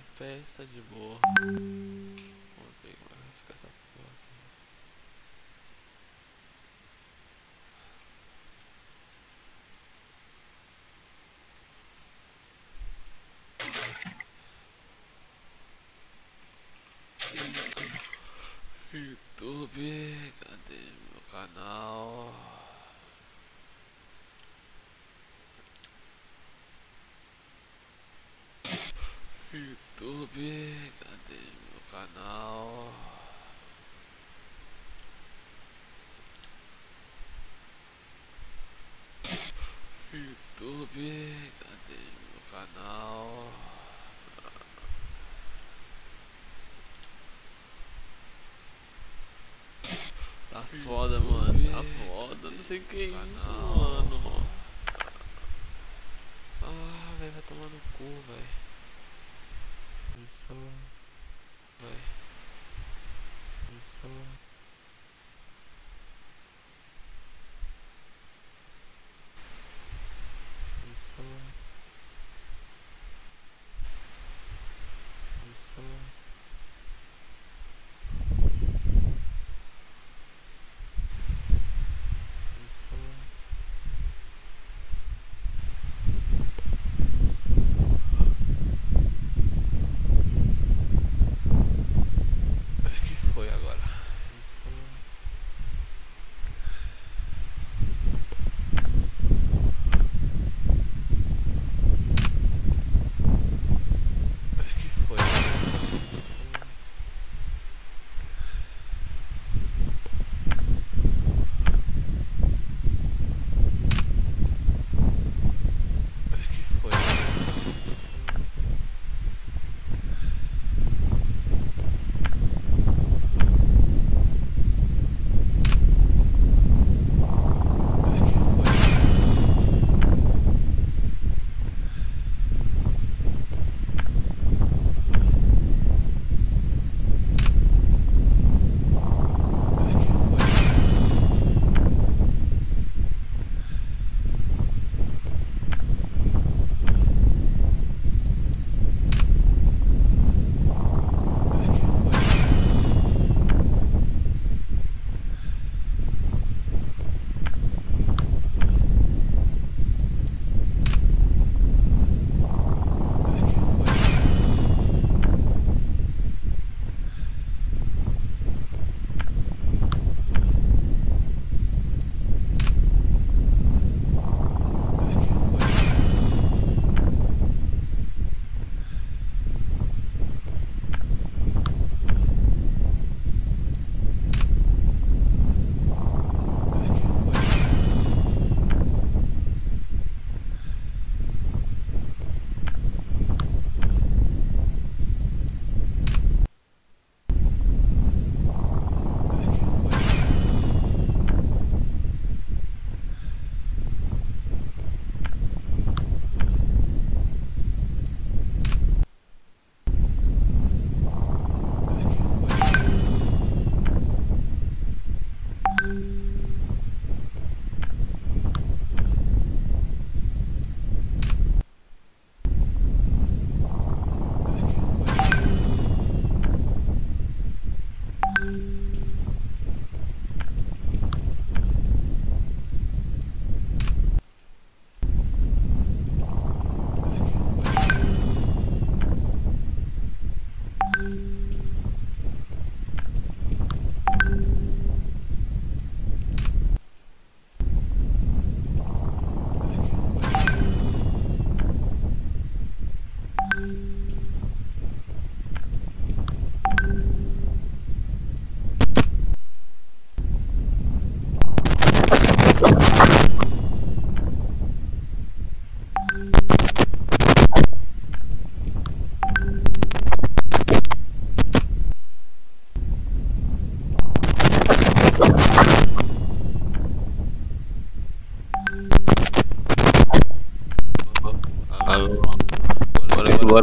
festa de boa. Vamos ver como vai ficar essa porra. YouTube, cadê meu canal? YouTube, cadê meu canal? YouTube, cadê meu canal? Tá foda, mano. Tá foda. Não sei o que é isso, mano. Ah, velho, vai tomar no cu, velho. Isso.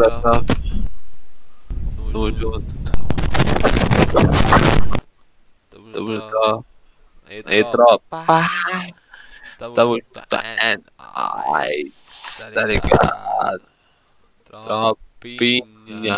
Bora, bora, tá. Tamo junto. Tamo Tamo junto. junto. Aí, Aí, tropa. tropa. Tamo Tamo junto. junto. É É nóis. Tá Tá ligado. ligado? Tropa. Pinha.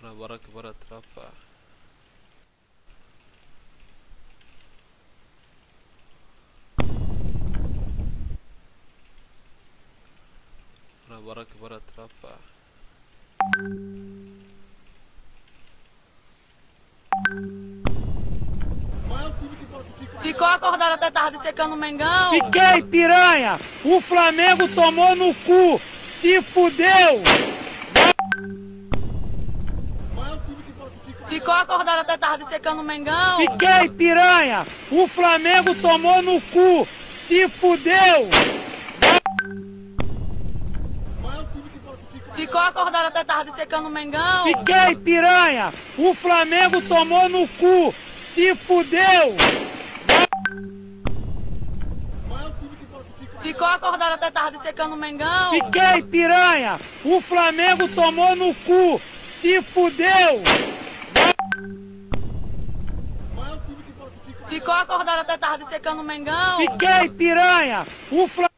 Bora, bora que bora, tropa. Bora, bora que bora, tropa. Ficou acordado até tarde secando o Mengão? Fiquei, piranha! O Flamengo tomou no cu! Se fudeu! Ficou acordado até tarde secando o Mengão? Fiquei, piranha! O Flamengo tomou no cu! Se fudeu! Ficou acordado até tarde secando o Mengão? Fiquei, piranha! O Flamengo tomou no cu! Se fudeu! Ficou acordado até tarde secando o Mengão? Fiquei, piranha! O Flamengo tomou no cu! Se fudeu! Ficou acordado até tarde secando o Mengão? Fiquei, piranha! O Flamengo.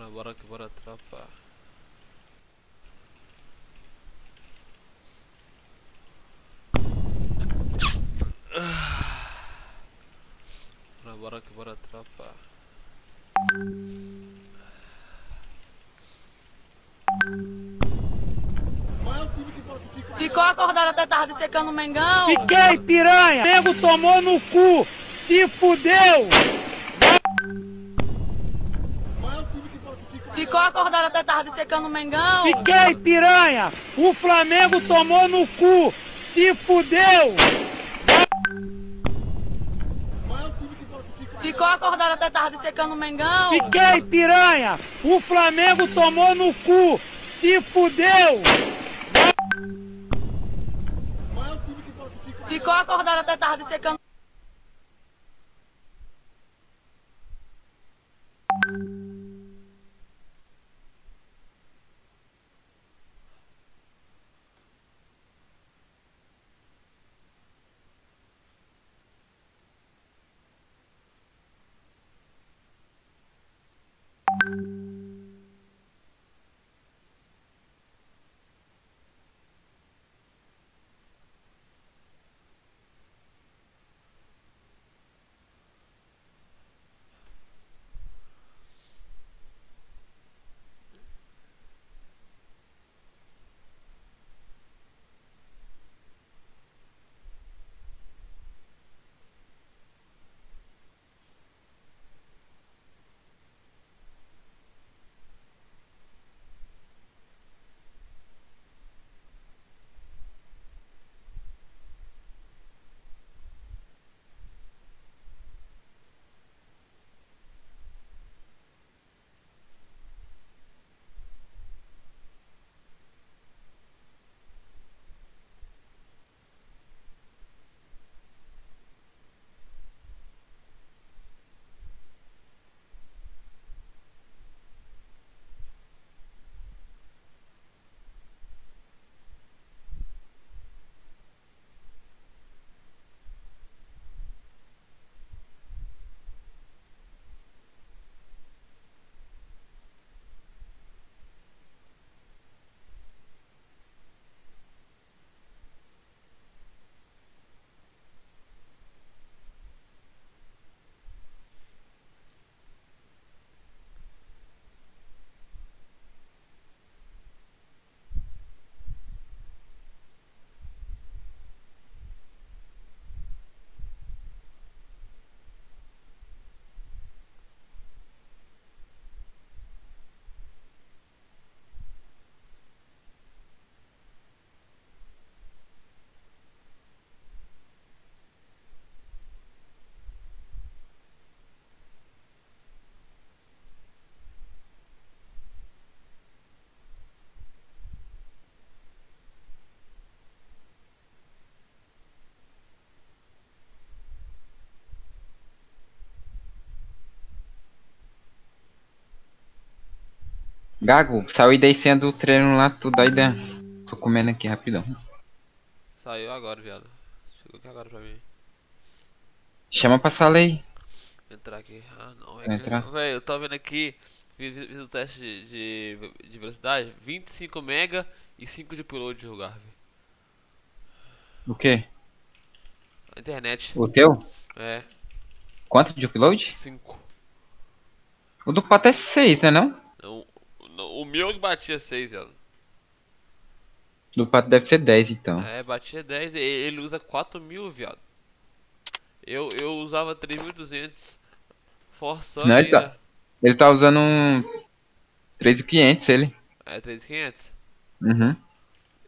Bora, bora que bora, tropa. Bora, bora que bora, tropa. Acordado até tarde secando o Mengão? Fiquei, piranha! O Flamengo tomou no cu! Se fudeu! Ficou acordado até tarde secando o Mengão? Fiquei, piranha! O Flamengo tomou no cu! Se fudeu! Ficou acordado até tarde secando o Mengão? Fiquei, piranha! O Flamengo tomou no cu! Se fudeu! Acordado até tarde Gago, saiu daí sendo treino lá, tudo aí dentro. Tô comendo aqui rapidão. Saiu agora, viado. Chegou aqui agora pra mim. Chama pra sala aí. Entrar aqui. Ah, não. É que... entrar? Véi, eu tô vendo aqui. Fiz, fiz o teste de, de, de velocidade. 25 mega e 5 de upload de lugar. O quê? A internet. O teu? É, Quanto de upload? 5. O do Pato é 6, né não? O meu que batia 6, viado. Do Pato deve ser 10 então. É, batia 10. e- Ele usa 4 mil, viado. Eu, eu usava 3.200. Forçando Não, ele tá- Ele tá usando um 3.500 ele. É 3.500. Uhum.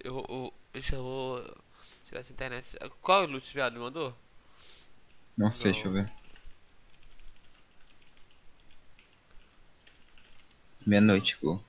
Eu, eu, deixa eu vou tirar essa internet. Qual é o loot, viado? Me mandou? Não sei, Não. deixa eu ver. Meia-noite, pô.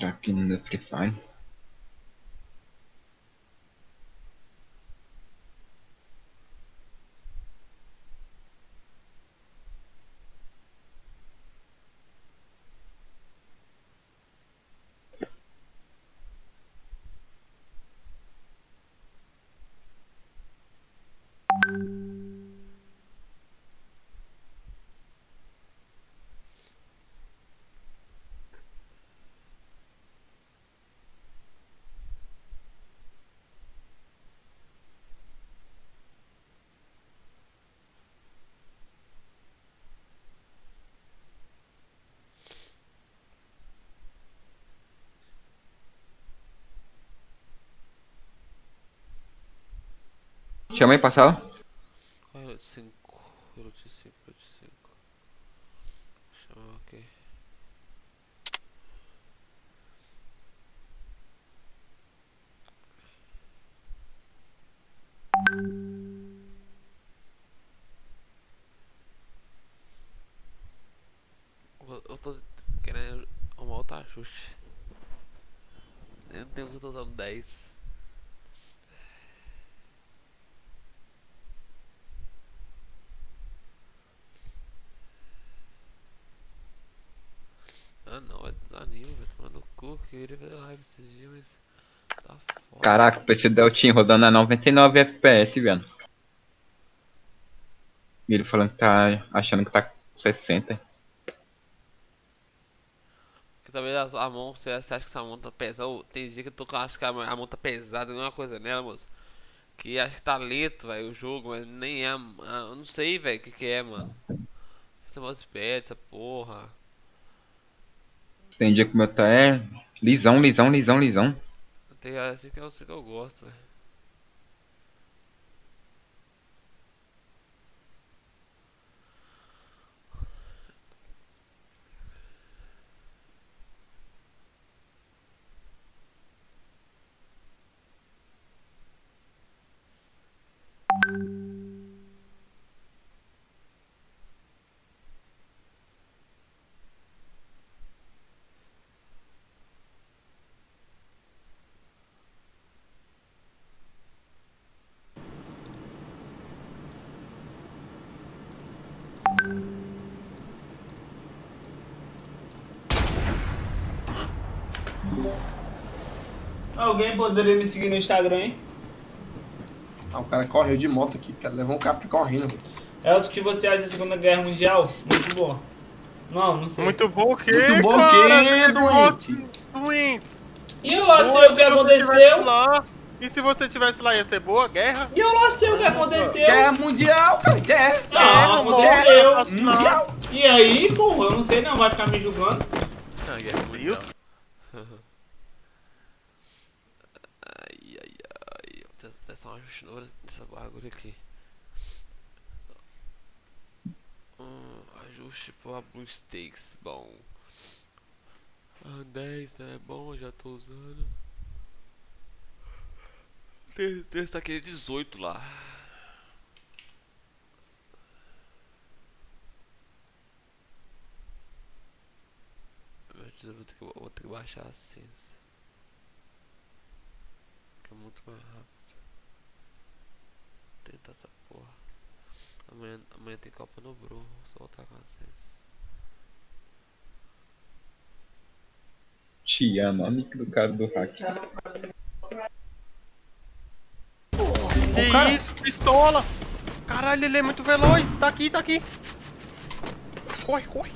Deixa eu entrar aqui no da Free Fire. Chama aí pra sala. Qual é o loot 5? Loot 5, loot 5. Chama aqui. Eu- Eu tô querendo arrumar outro ajuste. Eu não tenho que eu tô usando 10. Ah não, vai desanima, vai tomar no cu, que eu queria fazer live esses dias, mas tá foda. Caraca, o PC Deltinho rodando a 99 FPS, velho. E ele falando que tá achando que tá com 60. Porque talvez a, a mão, você, acha que essa mão tá pesada. Tem dia que eu tô com, acho que a, mão- a mão tá pesada, alguma coisa nela, moço. Que acho que tá lento, velho, o jogo, mas nem é. ah, eu não sei, velho, o que que é, mano. Esse mousepad, essa porra. Tem dia que o meu tá é lisão, lisão, lisão, lisão. Tem assim que eu sei que eu gosto, velho. Alguém poderia me seguir no Instagram, hein? Ah, o cara correu de moto aqui, cara. Levou um carro tá correndo. É o que você acha da Segunda Guerra Mundial? Muito bom. Não, não sei. Muito bom o quê? Muito bom o cara? Que doente? Doentes. E eu lá sei o que aconteceu. lá, e se você tivesse lá, ia ser boa a guerra? E eu lá sei o que aconteceu. Guerra mundial, cara. Guerra. Não, Guerra, aconteceu. nossa, Mundial. E aí, porra, eu não sei não, vai ficar me julgando. Ah, guerra mundial. Deus. Ai, ai, ai. Vou novo nessa bagulho aqui. Hum, ajuste para Blue Stakes. Bom. Ah, 10 né? é bom, já tô usando. Aqui é 18 lá. Eu vou ter que, baixar a ciência. Que é muito mais rápido. Tentar essa porra. Amanhã, amanhã tem Copa no Bru, só voltar com a ciência. Tiana, olha o nick do cara do hack. Que cara- isso, pistola! Caralho, ele é muito veloz! Tá aqui, tá aqui! Corre, corre!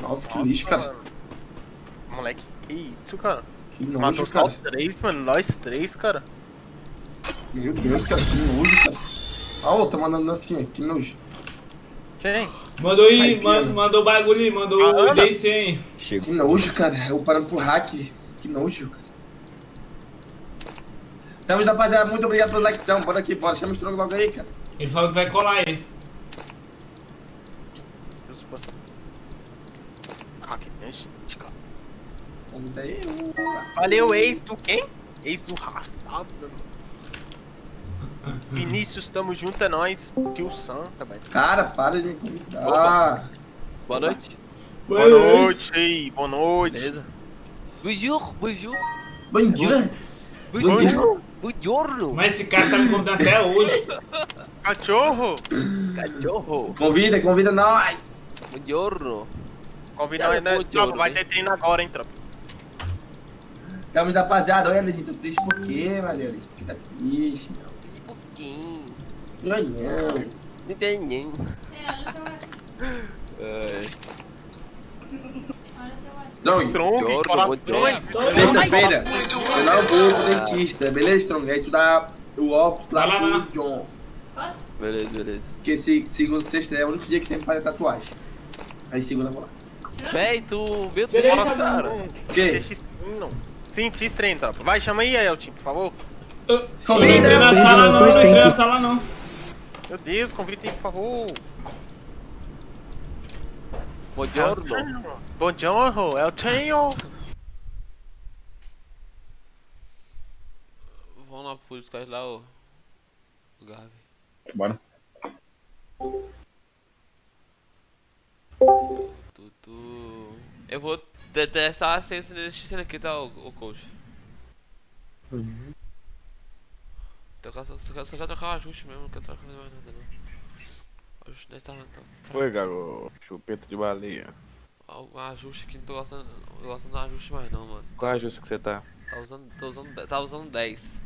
Nossa, que lixo, cara. Moleque, que isso, cara? Que Matou nojo, só cara. três, mano. Nós três, cara. Meu Deus, cara, que nojo, cara. A outra mandando assim, que nojo. Quem? Mandou aí, Ai, mandou o bagulho aí, mandou Ah, o? DC aí. Que nojo, cara. Eu parando pro hack. Que nojo, cara. Então, rapaziada, muito obrigado pela likezão. Bora aqui, bora. Chama o Strong logo aí, cara. Ele falou que vai colar aí. Deus, você. Ah, que tem gente, cara. Valeu, ex do quem? Ex do arrastado, mano. Vinícius, tamo junto, é nóis. Tio Sam também. Cara, para de me convidar. Boa noite. Boa noite, aí, boa noite. Beleza? Bonjour, bonjour. Bom dia. Buongiorno. Mas esse cara tá me convidando até hoje. Cachorro! Cachorro. Convida, convida nós. Buongiorno. Convida nós, né? Tropa, vai né? ter treino agora, hein, tropa. Tamo da rapaziada. Olha, Lezinho, tô triste por quê, valeu? Isso porque tá triste, meu. Não tem ninguém. Strong, Strong, sexta-feira eu não vou pro dentista, beleza, Strong? Aí tu dá o óculos lá Vai lá, lá. pro John. Beleza, beleza. Porque se, segunda e sexta é o único dia que tem que fazer tatuagem. Aí segunda eu vou lá. Véi, tu viu tu fora, cara? O quê? Não. Sim, X treino, tropa. Vai, chama aí, Elton, por favor. Não entrei na sala não, não entrei na sala não. Meu Deus, convida aí, por favor. Buongiorno. Buongiorno, Elton. Vamos lá pro Sky lá, ô. O Gavi. Bora. Tu, tu... Eu vou te- testar a ciência nesse cena aqui, tá, o, o coach? Trocar, só, só, quero- só quero trocar o ajuste mesmo, não quero trocar mais nada não. O ajuste deve estar tá, Oi, garoto. Chupeta de baleia. Algum ajuste que não tô gostando, não tô gostando do ajuste mais não, mano. Qual é ajuste que você tá? Tá usando, tô usando, tá usando 10.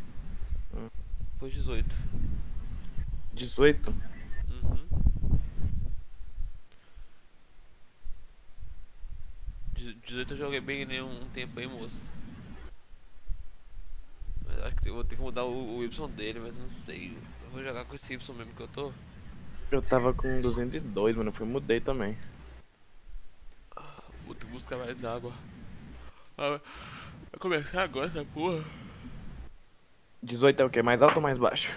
Hum. Depois 18. 18? Uhum. Dezo- 18 eu joguei bem nem um tempo aí, moço. Que eu vou ter que mudar o, o Y dele, mas não sei. Eu vou jogar com esse Y mesmo que eu tô. Eu tava com 202, mano. Eu fui mudei também. Vou ter que buscar mais água. Ah, Vai começar agora essa porra. 18 é o quê? Mais alto ou mais baixo?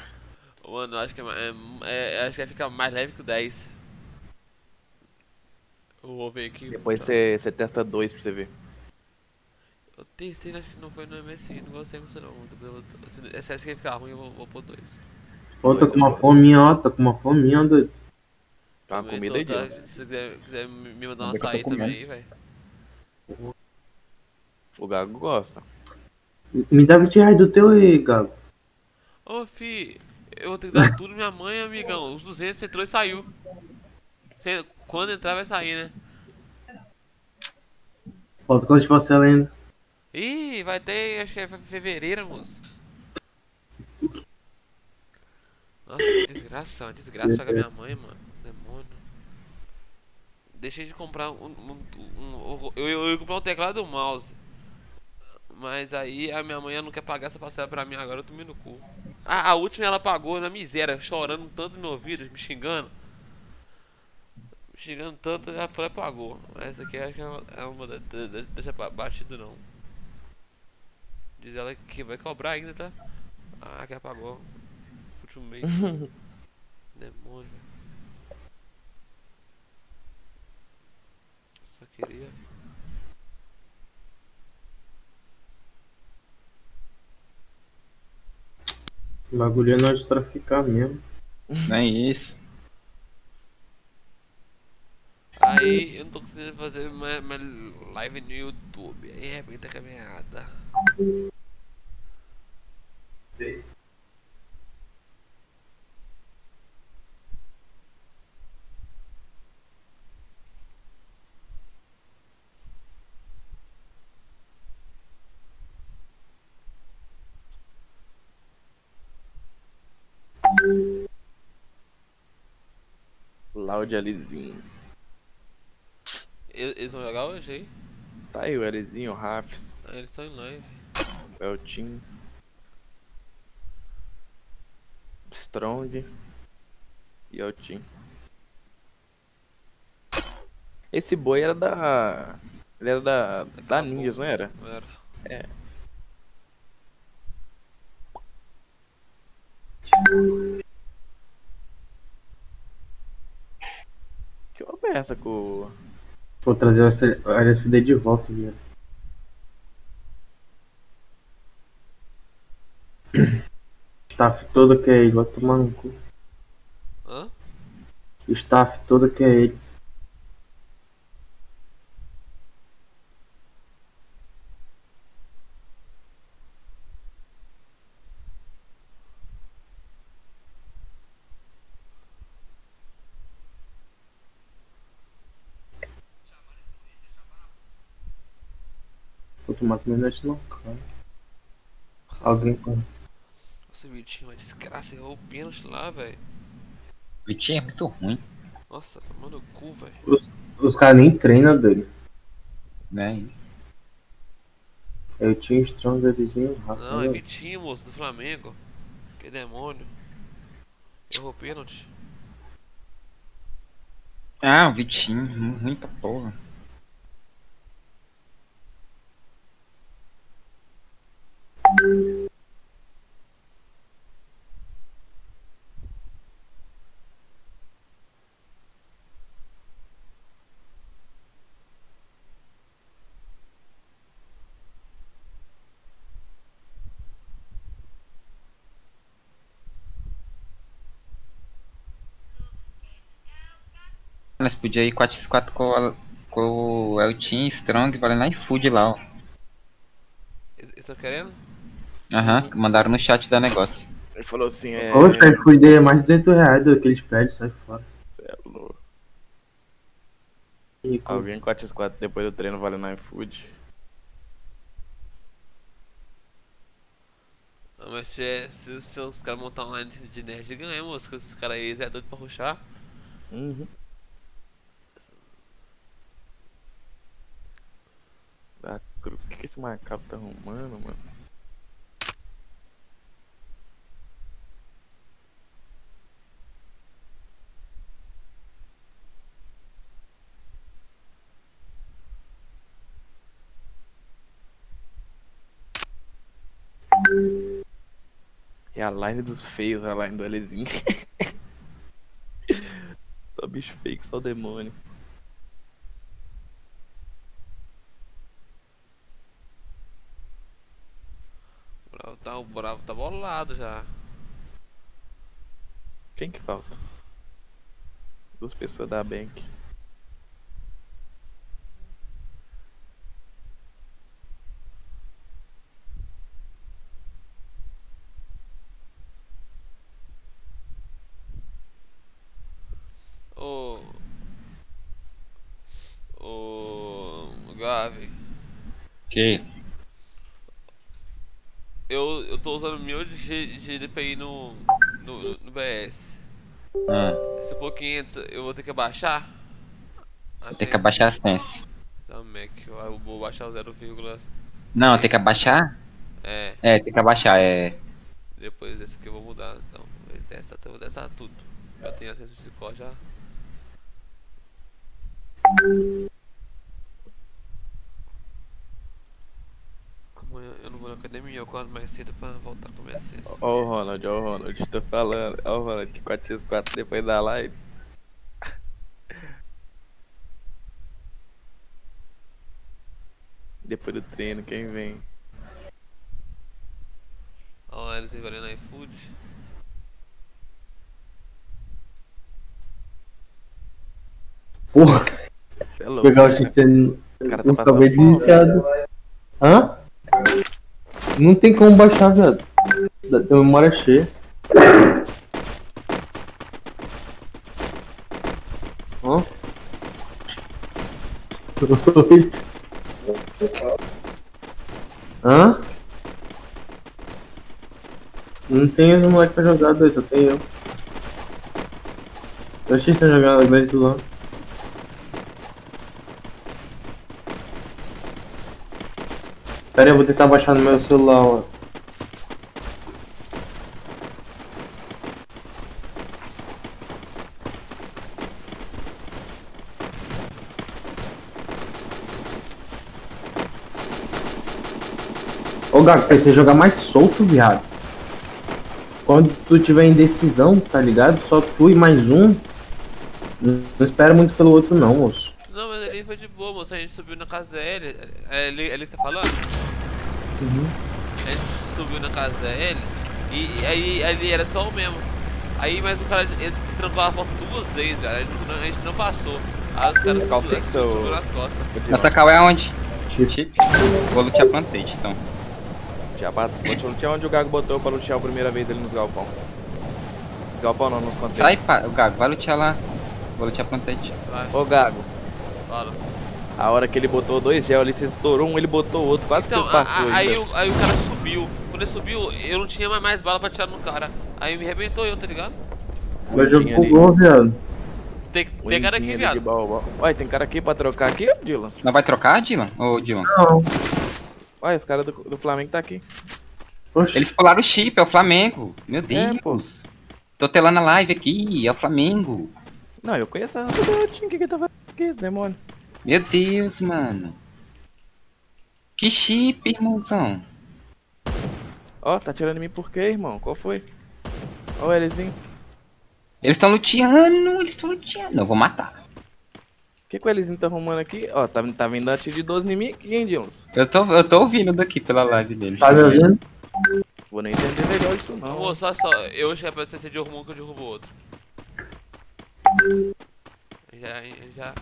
Mano, acho que é, é, é- acho que vai ficar mais leve que o 10. Eu vou ver aqui. Depois você você testa 2 pra você ver. Eu testei, acho que não foi no MSI, não gostei muito não. Se esse SK ficar ruim, eu vou, vou pôr 2. Ó, tô com uma fominha, ó, tô com uma fominha, doido. Tá uma comida aí, tá. Se você quiser, quiser me mandar uma é comendo? também aí, velho. O Gago gosta. Me dá 20 reais do teu aí, Galo. Ô fi, eu vou ter que dar tudo minha mãe, amigão. Os 200 você entrou e saiu. Você- quando entrar vai sair, né? Falta quanto de parcela ainda? Ih, vai ter, acho que é fe- fevereiro, moço. Nossa, que desgraça, uma desgraça pagar minha mãe, mano. Demônio. Deixei de comprar um. um- um- eu, eu ia comprar um teclado e um mouse. Mas aí a minha mãe não quer pagar essa parcela pra mim agora, eu tomei no cu. A, a última ela pagou na miséria, chorando tanto no meu ouvido, me xingando. Me xingando tanto, ela pagou. Essa aqui acho que é uma, é uma da- da- da- deixa pra batido não. Diz ela que vai cobrar ainda, tá? Ah, que apagou. Último mês. Demônio. Só queria. O bagulho é de traficar mesmo. Nem é isso. Aí eu não tô conseguindo fazer uma, live no YouTube. Aí arrebenta a caminhada. Loud Alizinho. Eles vão jogar hoje aí? Tá aí o Alizinho, o Rafs, Ah, eles estão em live. o Eltim. Strong. E Eltim. Esse boi era da. Ele era da. Da Ninjas, não era? Era? É. Que obra é essa com. Vou trazer o LSD de volta, viado. Staff toda que é ele, vai tomar no cu. Hã? Staff toda que é ele. Não, cara. Alguém com. Nossa, o Vitinho, uma desgraça, errou o pênalti lá, velho. O Vitinho é muito ruim, Nossa, tomando o cu, velho. Os caras nem treinam dele. né? Eu tinha Strong Delizinho Rafa. Não, é? Vitinho, moço, do Flamengo. Que demônio. Errou o pênalti. Ah, o Vitinho, ruim pra porra. Nós podíamos ir 4x4 com, com o Eltin Strong, valendo iFood lá, ó. Estão querendo? Aham, mandaram no chat da negócio. Ele falou assim: é. O iFood dele é mais de 200 reais do que eles pedem, sai fora. Cê é louco. Rico. Alguém 4x4 depois do treino valendo iFood. Ah, mas se, é- se, se os caras montar online de- de nerd ganha, moço. Que esses caras aí é doido pra ruxar. Uhum. Da cruz. O que, que esse macaco tá arrumando, mano? É a line dos feios, a line do Lzinho. só bicho fake, só demônio. O Bravo tá, o Bravo tá bolado já. Quem que falta? Duas pessoas da Bank. Ô. Ô. Gavi. Que? Eu, eu tô usando mil de, G- de DPI no, no, no BS. Ah, Se for 500, eu vou ter que abaixar? tem que abaixar a sense. Então, Mac, eu vou baixar o 0, Não, tem que abaixar? é. É, tem que abaixar, é. Depois desse aqui eu vou mudar, então. Vou testar, eu vou testar tudo. Já tenho acesso a esse já. Amanhã eu não vou na academia, eu acordo mais cedo pra voltar a comer acesso. Ó o Ronald, ó o Ronald, tô falando. Ó o Ronald, 4x4 depois da live. Depois do treino, quem vem? Ó, finalizei valendo iFood. Porra, Cê é louco. pegar o né? XT O cara tá não passando tava fome. iniciado. Hã? Não tem como baixar, viado. Da- Tem memória cheia. Ó. Oi. Hã? Não tem os moleques pra jogar, dois, só tem eu. Eu achei que tá jogando dois lá. Pera aí, eu vou tentar baixar no meu celular, ó. Ô Gago, precisa jogar mais solto, viado. Quando tu tiver indecisão, tá ligado? Só tu e mais um. Não espera muito pelo outro não, moço. Não, mas ali foi de boa, moço. A gente subiu na casa L. É que você tá falando? Subiu na casa L e aí ali era só o mesmo. Aí, mas o cara ele trancou a porta duas vezes, cara. A gente não, a gente não passou. Aí os caras subiu, fixo? subiu nas costas. Cal é onde? Vou lutear plantage, então. Já. Vou lutear onde o Gago botou pra lutear a primeira vez dele nos galpão. Nos galpão não, nos Sai, contêineres. pá. O Gago, vai lutear lá. Vou lutear plantage. Vai, Ô Gago, fala. a hora que ele botou dois gel ali, você estourou um, ele botou outro. Quase Então, que vocês a- aí, o, aí o cara subiu. Ele subiu, eu não tinha mais, bala pra tirar no cara. Aí me arrebentou eu, tá ligado? Vai jogo gol, viado. Tem, tem cara aqui, viado. Ué, tem cara aqui pra trocar aqui, Dylan? Não vai trocar, Dylan? Ô, Dylan? Não. Ué, os caras do, do Flamengo tá aqui. Eles pularam o chip, é o Flamengo. Meu É, Deus. pô. Tô telando a live aqui, é o Flamengo. Não, eu conheço a time que que tá fazendo aqui, esse demônio. Meu Deus, mano. Que chip, irmãozão. Ó, tá tirando em mim por quê, irmão? Qual foi? Ó o Lzinho. Eles estão luteando, eles estão luteando. Eu vou matar. O que, que o Lzinho tá arrumando aqui? Ó, tá, tá vindo dar tiro de 12 em mim aqui, hein? Eu tô, eu tô ouvindo daqui pela live dele. Tá me ouvindo? Vou nem entender melhor isso não. Ô, só, só, eu cheguei pra você, derrubou um que eu derrubo outro. Já, já.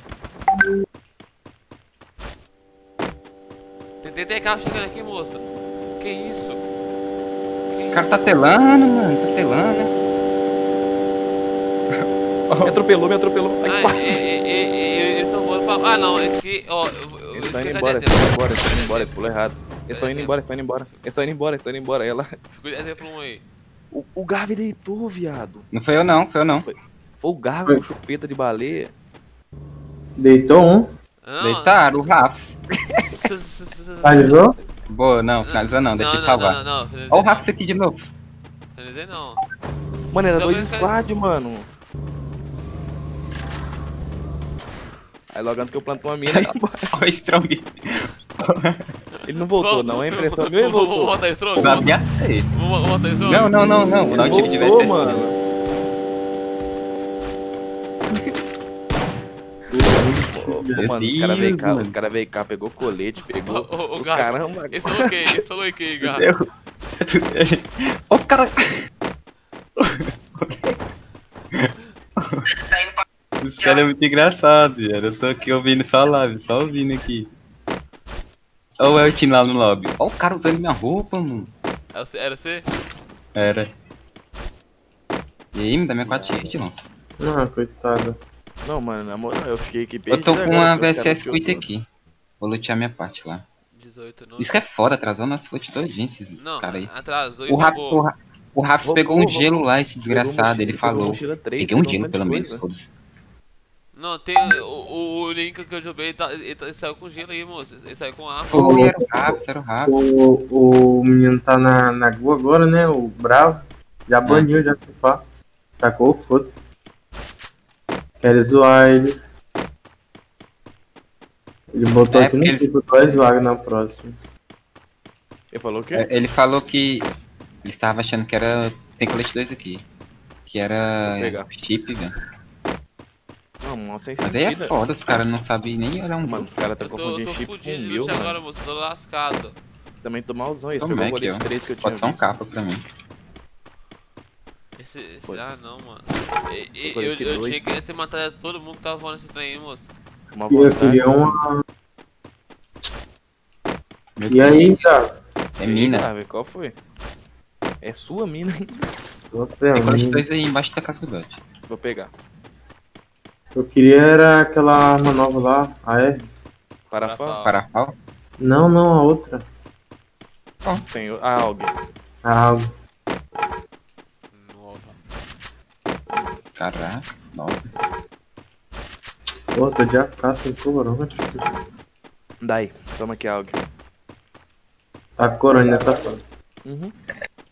Tem, tem, tem carro chegando aqui, moça. Que isso? O cara tá telando, mano, tá telando. Me atropelou, me atropelou. Ai, Ah, quase. eles estão voando pra. Ah, não, esse aqui, ó. eu- eu- Eles estão indo embora, eles estão indo embora, eles estão indo embora, eles pulou errado. Eles estão indo embora, eles estão indo embora. Eles estão indo embora, eles estão indo embora. Ela... Fico de exemplo um aí. O, o Gavi deitou, viado. Não foi eu não, foi eu não. Foi o Gavi com chupeta de baleia. Deitou um. Não, Deitaram o Raps. su- Boa, não, finalizou não, deixa não, eu não, salvar. Não, não, não, finalizei Olha o. Raps aqui de novo. Finalizei não. Mano, era Só dois squad, mano. Aí logo antes que eu planto uma mina, ele. Olha o Strong. ele não voltou, não. É impressão minha, ele voltou. botar Strong? O Gabi ia ser. Vamos botar Strong? Não, não, não, não. Vou dar um tiro de VT. mano. Meu mano, os caras veio cá, Deus, os caras veio cá, pegou colete, pegou Ô, ô, ô, os Gago, caramba. Esse é ok, esse é ok, Gago. Eu- Ô, o cara. Os caras é muito engraçado, velho. Eu tô aqui ouvindo falar, só ouvindo aqui. Olha o Eltin lá no lobby. Olha o cara usando minha roupa, mano. É Era você? Era. E aí, me dá minha 4 x Dilon. Ah, coitado. Não, mano, na moral, eu fiquei aqui Eu perdido tô com uma VSS Quit aqui. Vou lutear minha parte lá. 18 não. Isso que é foda, atrasou nosso loot todinho, esses Não, caras aí. atrasou e O Raps, o Ra- o Raps Roubou, pegou um roubou. gelo lá, esse desgraçado, mochila, ele pegou falou. mochila três, Peguei um gelo pelo menos, coisa. foda-se. Não, tem o, o, link que eu joguei, ele, tá, ele, tá- ele saiu com gelo aí, moço. Ele saiu com arma. Foi, era o Raps, era o Raps. O, o menino tá na, na rua agora, né? O Bravo. Já baniu, já se pá. Tacou o zoar eles. Ele botou É, aqui no ele- tipo, vai zoar na próxima. Ele falou o quê? É, Ele falou que ele estava achando que era. Tem colete 2 aqui. Que era chip, velho. Não, mal sem Mas aí é sentido. foda, os caras não sabem nem olhar um Mano, os caras tá eu confundindo tô chip com mil, loot agora, mano. moço. Tô lascado. Também tô malzão, Também pegou o colete ó. 3 que eu tinha Pode ser um capa pra mim. Esse, esse, Foi. ah, não, mano. E- e- eu, eu doido. tinha que ter matado todo mundo que tava voando esse trem, aí, moço. Uma E eu vontade. queria uma. Meu E aí, cara? É mina. Ah, velho, qual foi? É sua mina ainda? Tô Tem quase dois aí embaixo da casa do Dante. Vou pegar. Eu queria era aquela arma nova lá. Ah, é? Parafal? Parafal? Não, não, a outra. Tem o- ah, alguém. A água. Nova. Caraca, nossa. Pô, tô de AK sem corona. Daí, toma aqui algo. Tá corona nessa fase. Uhum.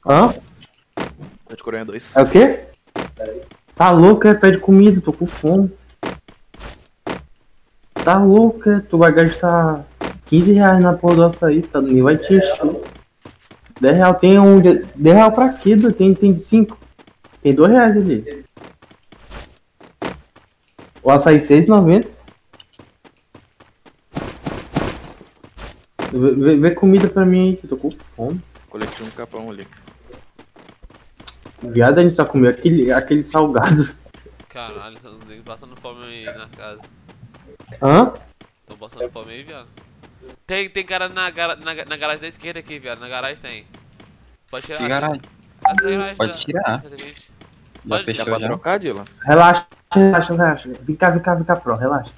Hã? Tá de Coronha 2. É o quê? Tá louco, é? Pede comida, tô com fome. Tá louco, é? Tu vai gastar 15 reais na porra do açaí, tá? Nem vai te encher. 10 real tem um. de- 10 real pra quê? Tem, tem 5. Tem 2 reais ali. O açaí 6,90. Vê, vê- comida pra mim aí, que eu tô com fome. Coleti um capão ali. Viado, a gente só comeu aquele, aquele salgado. Caralho, tô passando fome aí na casa. Hã? Tô passando fome aí, viado. Tem, tem cara na, na, na garagem da esquerda aqui, viado. Na garagem tem. Pode tirar. Que garagem? Pode da- tirar. 120. Já Pode Já fechou pra trocar, Dilans? Relaxa, relaxa, relaxa. Vem cá, vem cá, vem cá, pro, relaxa.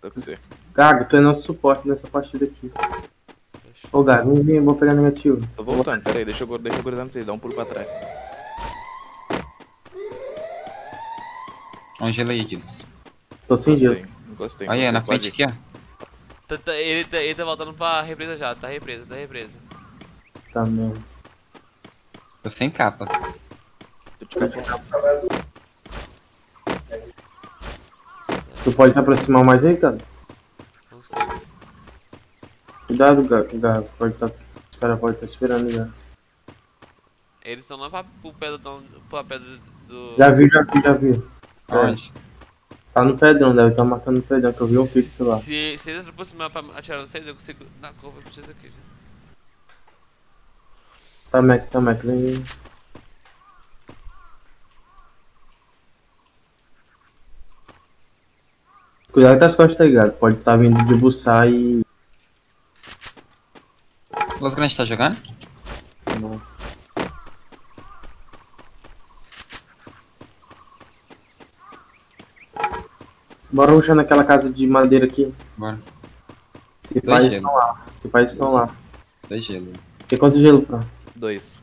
Tô com você. Gago, tu é nosso suporte nessa partida aqui. Ô, Gago, vem, vem, vou pegar negativo. Tô voltando, pera aí, deixa eu, deixa eu grudar vocês, dá um pulo pra trás. Um gelo aí, Dilas. Tô sem gelo. Encostei. Aí, é na frente aqui, ó. Tá- tá- ele, tá, ele tá voltando pra represa já, tá represa, tá represa. Tá mesmo. Tô sem capa. Tô de capão. Tu pode se aproximar mais aí, cara? Cuidado, Gago. Pode tá. Os caras podem estar esperando já. Eles estão lá pra, pro do. Pro pé do. Já vi, já vi, já vi. É, Onde? tá no pedrão, deve estar matando no pedrão, que eu vi um pixel lá. Se, se eles aproximar pra atirar vocês, eu consigo dar curva pra vocês aqui já. Tá, Mac, tá, Mac, vem. Cuidado com as costas aí, Gago. Pode estar vindo de buçar e. Los Grandes tá jogando? Não. Bora ruxar naquela casa de madeira aqui. Bora. Se pais estão lá. Se pais estão lá. Dois gelo. Tem quanto gelo, pra? Dois.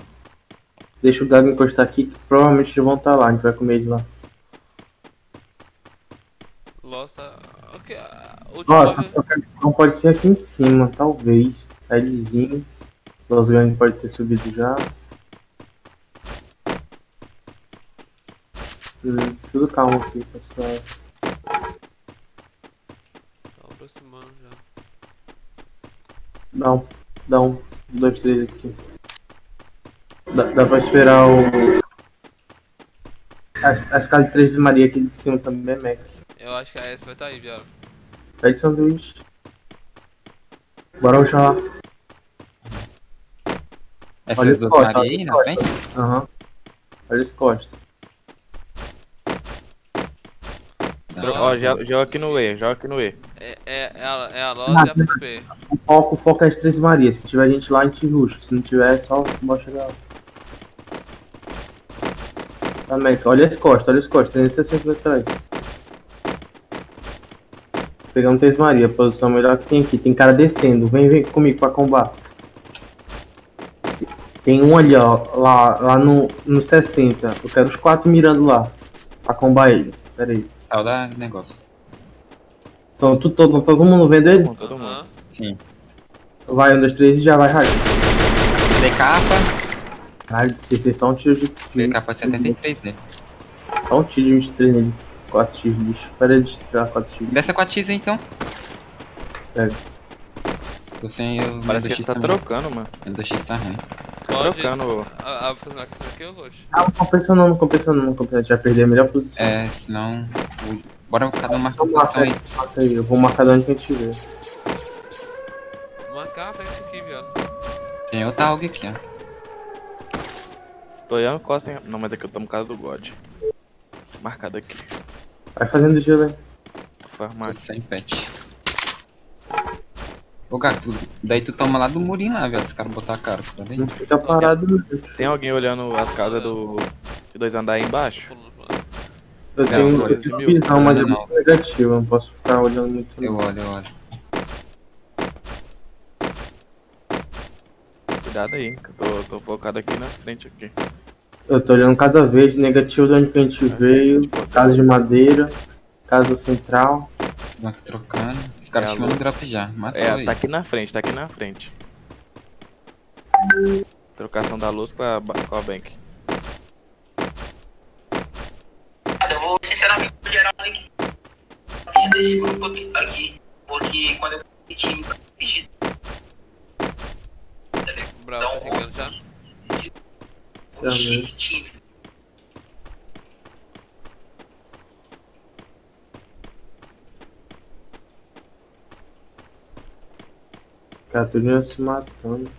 Deixa o Gago encostar aqui, que provavelmente eles vão estar lá. A gente vai comer eles lá. Lost. Ok. o último Nossa, bagulho- não pode ser aqui em cima, talvez. Edzinho. Los Grandes pode ter subido já. Hum, tudo calmo aqui, pessoal. Tá aproximando já. Dá um, dá um, dois, três aqui. Dá, dá pra esperar o. As, as casas de três de Maria aqui de cima também Mac. Eu acho que a S vai tá aí, viado. Pede sanduíche. Bora ruxar lá. Essas Olha duas só, Maria aí na frente? Aham. Olha as costas. Ó, joga aqui no E, joga aqui no E. É, é, é a, é a Lost Ah, e a PSP. O foco, o foco é as três Maria. Se tiver gente lá, a gente ruxa. Se não tiver, é só bora chegar lá. Tá, Mac, olha as costas, olha as costas. 360 atrás. Pegamos três Maria, posição melhor que tem aqui. Tem cara descendo. Vem, vem comigo pra combate. Tem um ali, ó, lá, lá no, no 60. Eu quero os quatro mirando lá. Pra combar ele. Pera aí. Tal da negócio. Então, tu, todo, todo mundo vendo ele? Todo mundo. Sim. Vai, um, dois, três e já vai, rádio. Tem capa. Caralho, vocês só um tiro de. Tem capa de 73, né? Só um tiro de 23 nele. 4x, bicho. Pera aí de tirar 4x. Dessa 4x aí, então. Pega. Tô sem o Parece que X ele tá também. trocando, mano. O do X tá ruim. Tá trocando. A, a que aqui ou roxo? Ah, não compensa não, não compensa não, não compensa. Já perdeu a melhor posição. É, senão. o- Bora cada um marcar marca posição aí, marca aí. Eu vou marcar de onde que a gente vê. Marcar a frente aqui, viado. Tem outra algo aqui, ó. Tô olhando Costa, hein? Não, mas aqui eu tô no casa do God. Marcado aqui. Vai fazendo gelo aí. Tô sem pet. Ô gato, daí tu toma lá do murinho lá, velho. Os caras botar a cara, tá Não vendo? fica parado, não. Tem alguém olhando as casas do. de dois andares aí embaixo? Eu Não, tenho, não, eu tenho mil. visão, mas é Não, não. muito negativo. Eu não posso ficar olhando muito. Eu não. olho, eu olho. Cuidado aí, que eu tô, tô focado aqui na frente aqui. Eu tô olhando casa verde, negativo de onde que a gente veio. Casa de madeira. Casa central. Vai trocando. Os caras É drop já. Matou É, aí. tá aqui na frente, tá aqui na frente. Trocação da luz com a, com a bank. Eu vou sinceramente gerar um link desse grupo aqui, aqui, porque quando eu fui time pra fugir, O Bravo tá chegando já. Cara, tudo ia se matando.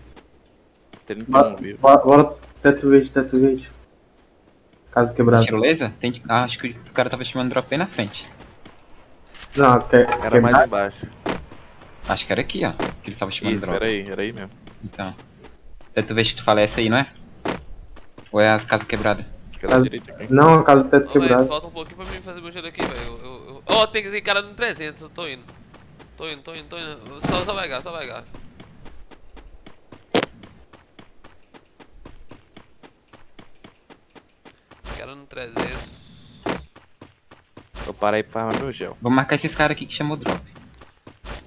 31 Bora, vivo. bora, bora, teto verde, teto verde. Casa quebrada. Tirolesa? Tem que... ah, acho que os caras estavam chamando drop aí na frente. Não, quer, Era mais quebrada. embaixo. Acho que era aqui, ó. Que eles estavam chamando Isso, drop. era aí, era aí mesmo. Então. Tu vê se tu fala essa aí, não é? Ou é as casas quebradas? Casa- direita. Não, a casa do teto Ô, velho, quebrado. falta um pouquinho pra mim fazer meu gelo aqui, velho. Eu- eu- Ó, tem, tem cara no 300, eu tô indo. Tô indo, tô indo, tô indo. Só, só vai gas, só vai gas. Cara no 300. Eu parei aí pra farmar meu gel. Vou marcar esses caras aqui que chamou drop.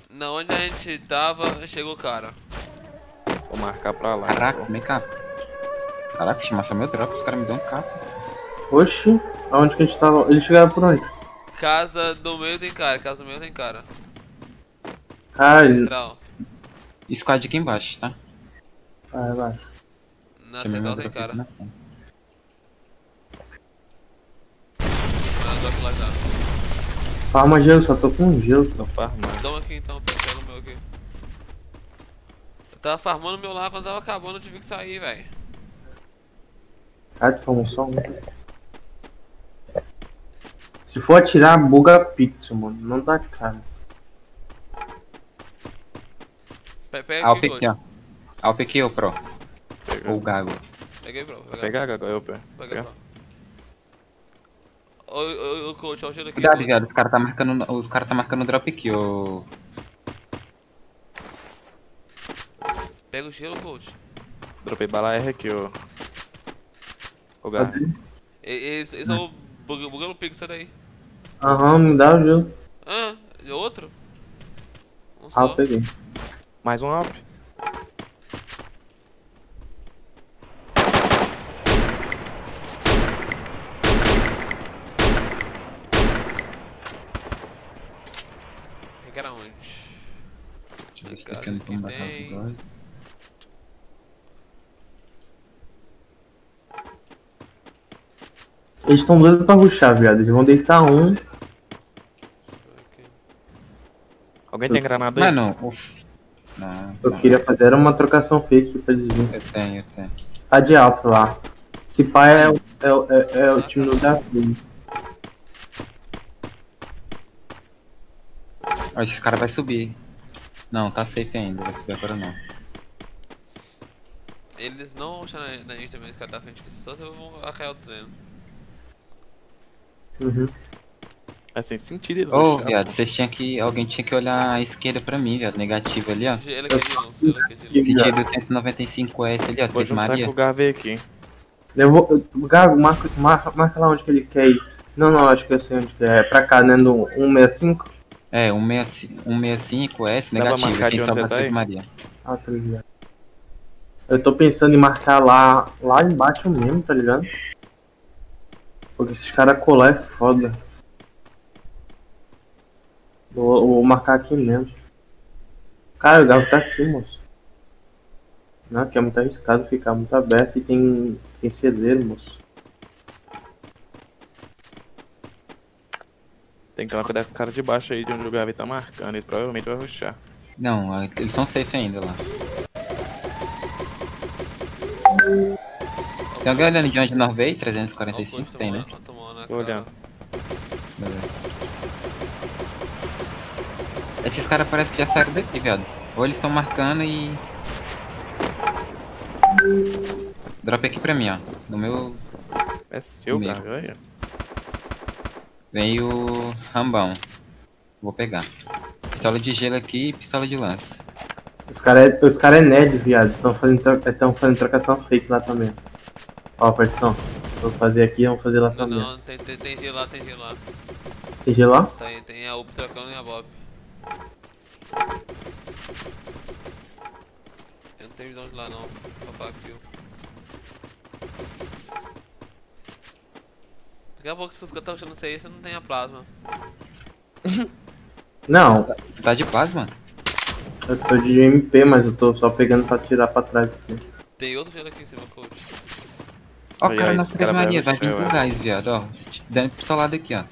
Na onde a gente tava, chegou o cara. Vou marcar pra lá. Caraca, vem cá. Caraca, chamar só meu drop, os caras me dão um capa. Oxi, aonde que a gente tava? Eles chegaram por onde? Casa do meio tem cara, casa do meio tem cara. Ele... Central. Squad aqui embaixo, tá? Vai, vai. Na Chamei central tem cara. na lado tá. Farma gelo, só tô com gelo. Tô farmando. Dá um aqui então, pega o meu aqui. Eu tava farmando o meu lá quando tava acabando, eu tive que sair, velho. Ah, tu farmou só um. Se for atirar, buga pixel, mano. Não dá cara. Pe- Pega Alp aqui, ó. Alp aqui, ô Pro. Pega. Ou Gago. Peguei. Vai Pegar. pegar, Gago? Eu pego. Peguei, bro. Ô, ô, ô, coach, gelo aqui. Cuidado, viado. Os caras tá marcando. Os caras tá marcando drop aqui, ô. Pega o gelo, coach. Dropei bala R aqui, ô. Ô, Gago. E- Eles eles estão bug- bugando o pico, sai daí. Aham, me dá o gelo. Ah, e outro? Um Ah, só. eu peguei. Mais um Alp. Pegar aonde? Deixa eu ver se Casa aqui eu não que tô batendo tem. agora. Eles estão doidos pra ruxar, viado. Eles vão deitar um. Aqui. Alguém tem granada aí? Mano, uf. Não, Eu não. queria fazer era uma trocação fake pra eles virem. Eu tenho, eu tenho. Tá de alto lá. Esse pai é, o- é, o- é, é o time do Davi. Ó, esse cara vai subir. Não, tá safe ainda, vai subir agora não. Eles não vão achar na, na gente também, esse cara da frente, que só se eu vou arraiar o treino. Uhum. É sem sentido eles Ô, rusharem. viado, vocês tinham que. Alguém tinha que olhar à esquerda pra mim, viado. Negativo ali, ó. Gelo aqui de novo, gelo aqui de novo. Sentido 195S ali, ó. Vou Três juntar Maria. com o Garvey aqui. Eu vou. o Gago, marca, marca, marca lá onde que ele quer ir. Não, não, acho que eu sei onde que é. É pra cá, né? No 165. É, 165S Dá pra negativo. de onde só você tá? Maria. Ah, tá ligado. Eu tô pensando em marcar lá, lá embaixo mesmo, tá ligado? Porque esses caras colar é foda. Vou, vou marcar aqui mesmo. Cara, o Galo tá aqui, moço. Não, aqui é muito arriscado ficar muito aberto e tem, tem celeiro, moço. Tem que tomar cuidado com os caras de baixo aí de onde o Garvey tá marcando. Eles provavelmente vai rushar. Não, eles estão safe ainda lá. Tem alguém olhando de onde nós veio? Ó, o 345 coach tem, né? tomando- tá tomando Tô cara. olhando. Beleza. Esses caras parecem que já saíram daqui, viado. Ou eles estão marcando e. Drop aqui pra mim, ó. No meu. É seu, cara. Olha. Vem o Rambão. Vou pegar. Pistola de gelo aqui e pistola de lança. Os caras é, os cara é nerd, viado. Estão fazendo, tro- tão fazendo trocação fake lá também. Ó, partição. Vou fazer aqui, vamos fazer lá Não, também. não, tem, tem, tem gelo lá, tem gelo lá. Tem gelo lá? Tem, tem a UP trocando e a Bob. Eu não tenho visão de lá não, pra falar kill. Daqui a pouco se os caras estão achando isso aí, você não tem a plasma. Não, Tá de plasma? eu tô de MP, mas eu tô só pegando pra tirar pra trás aqui. Tem outro gelo aqui em cima, coach. Ó, o cara na Três Maria, vai vir com é. gás, viado, ó. Dando pistolada aqui, ó.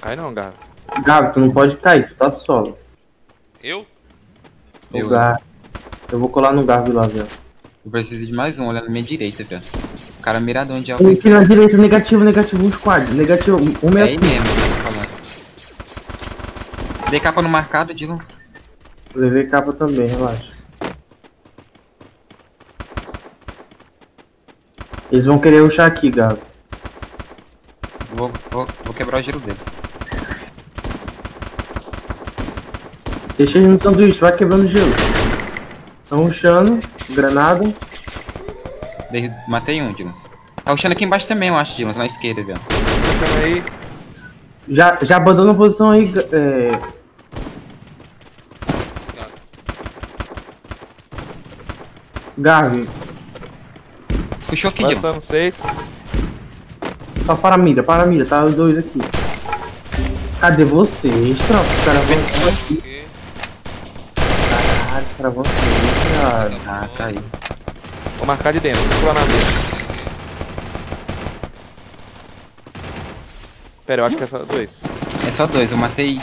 Cai não, Gabi. Gabi, tu não pode cair, tu tá solo. Eu? O Eu- Gabi. Eu vou colar no Gabi lá, velho. Eu preciso de mais um, olhando na minha direita, viado. O cara miradão de alto. aqui na direita, negativo, negativo, um squad. Negativo, um É aí meia mesmo, que eu tô falando. Dei capa no marcado, Dylan. Levei capa também, relaxa. Eles vão querer ruxar aqui, Gabi. Vou, vou, vou quebrar o giro dele. Deixa eles no sanduíche, vai quebrando gelo. Estão ruxando, granada. Dei- matei um, Dylan. Tá rushando aqui embaixo também, eu acho, Dylan, na esquerda. Chama aí. Já, já abandona a posição aí, é... Garvey. Puxou aqui. Passando safe. Só para a mira, para a mira, tá os dois aqui. Cadê vocês, tropa? Os caras vão aqui. Caralho, os caras vão aqui, cara. Ah, caiu. Vou marcar de dentro. Vou pular na mesa. Pera, eu acho que é só dois. É só dois, eu matei.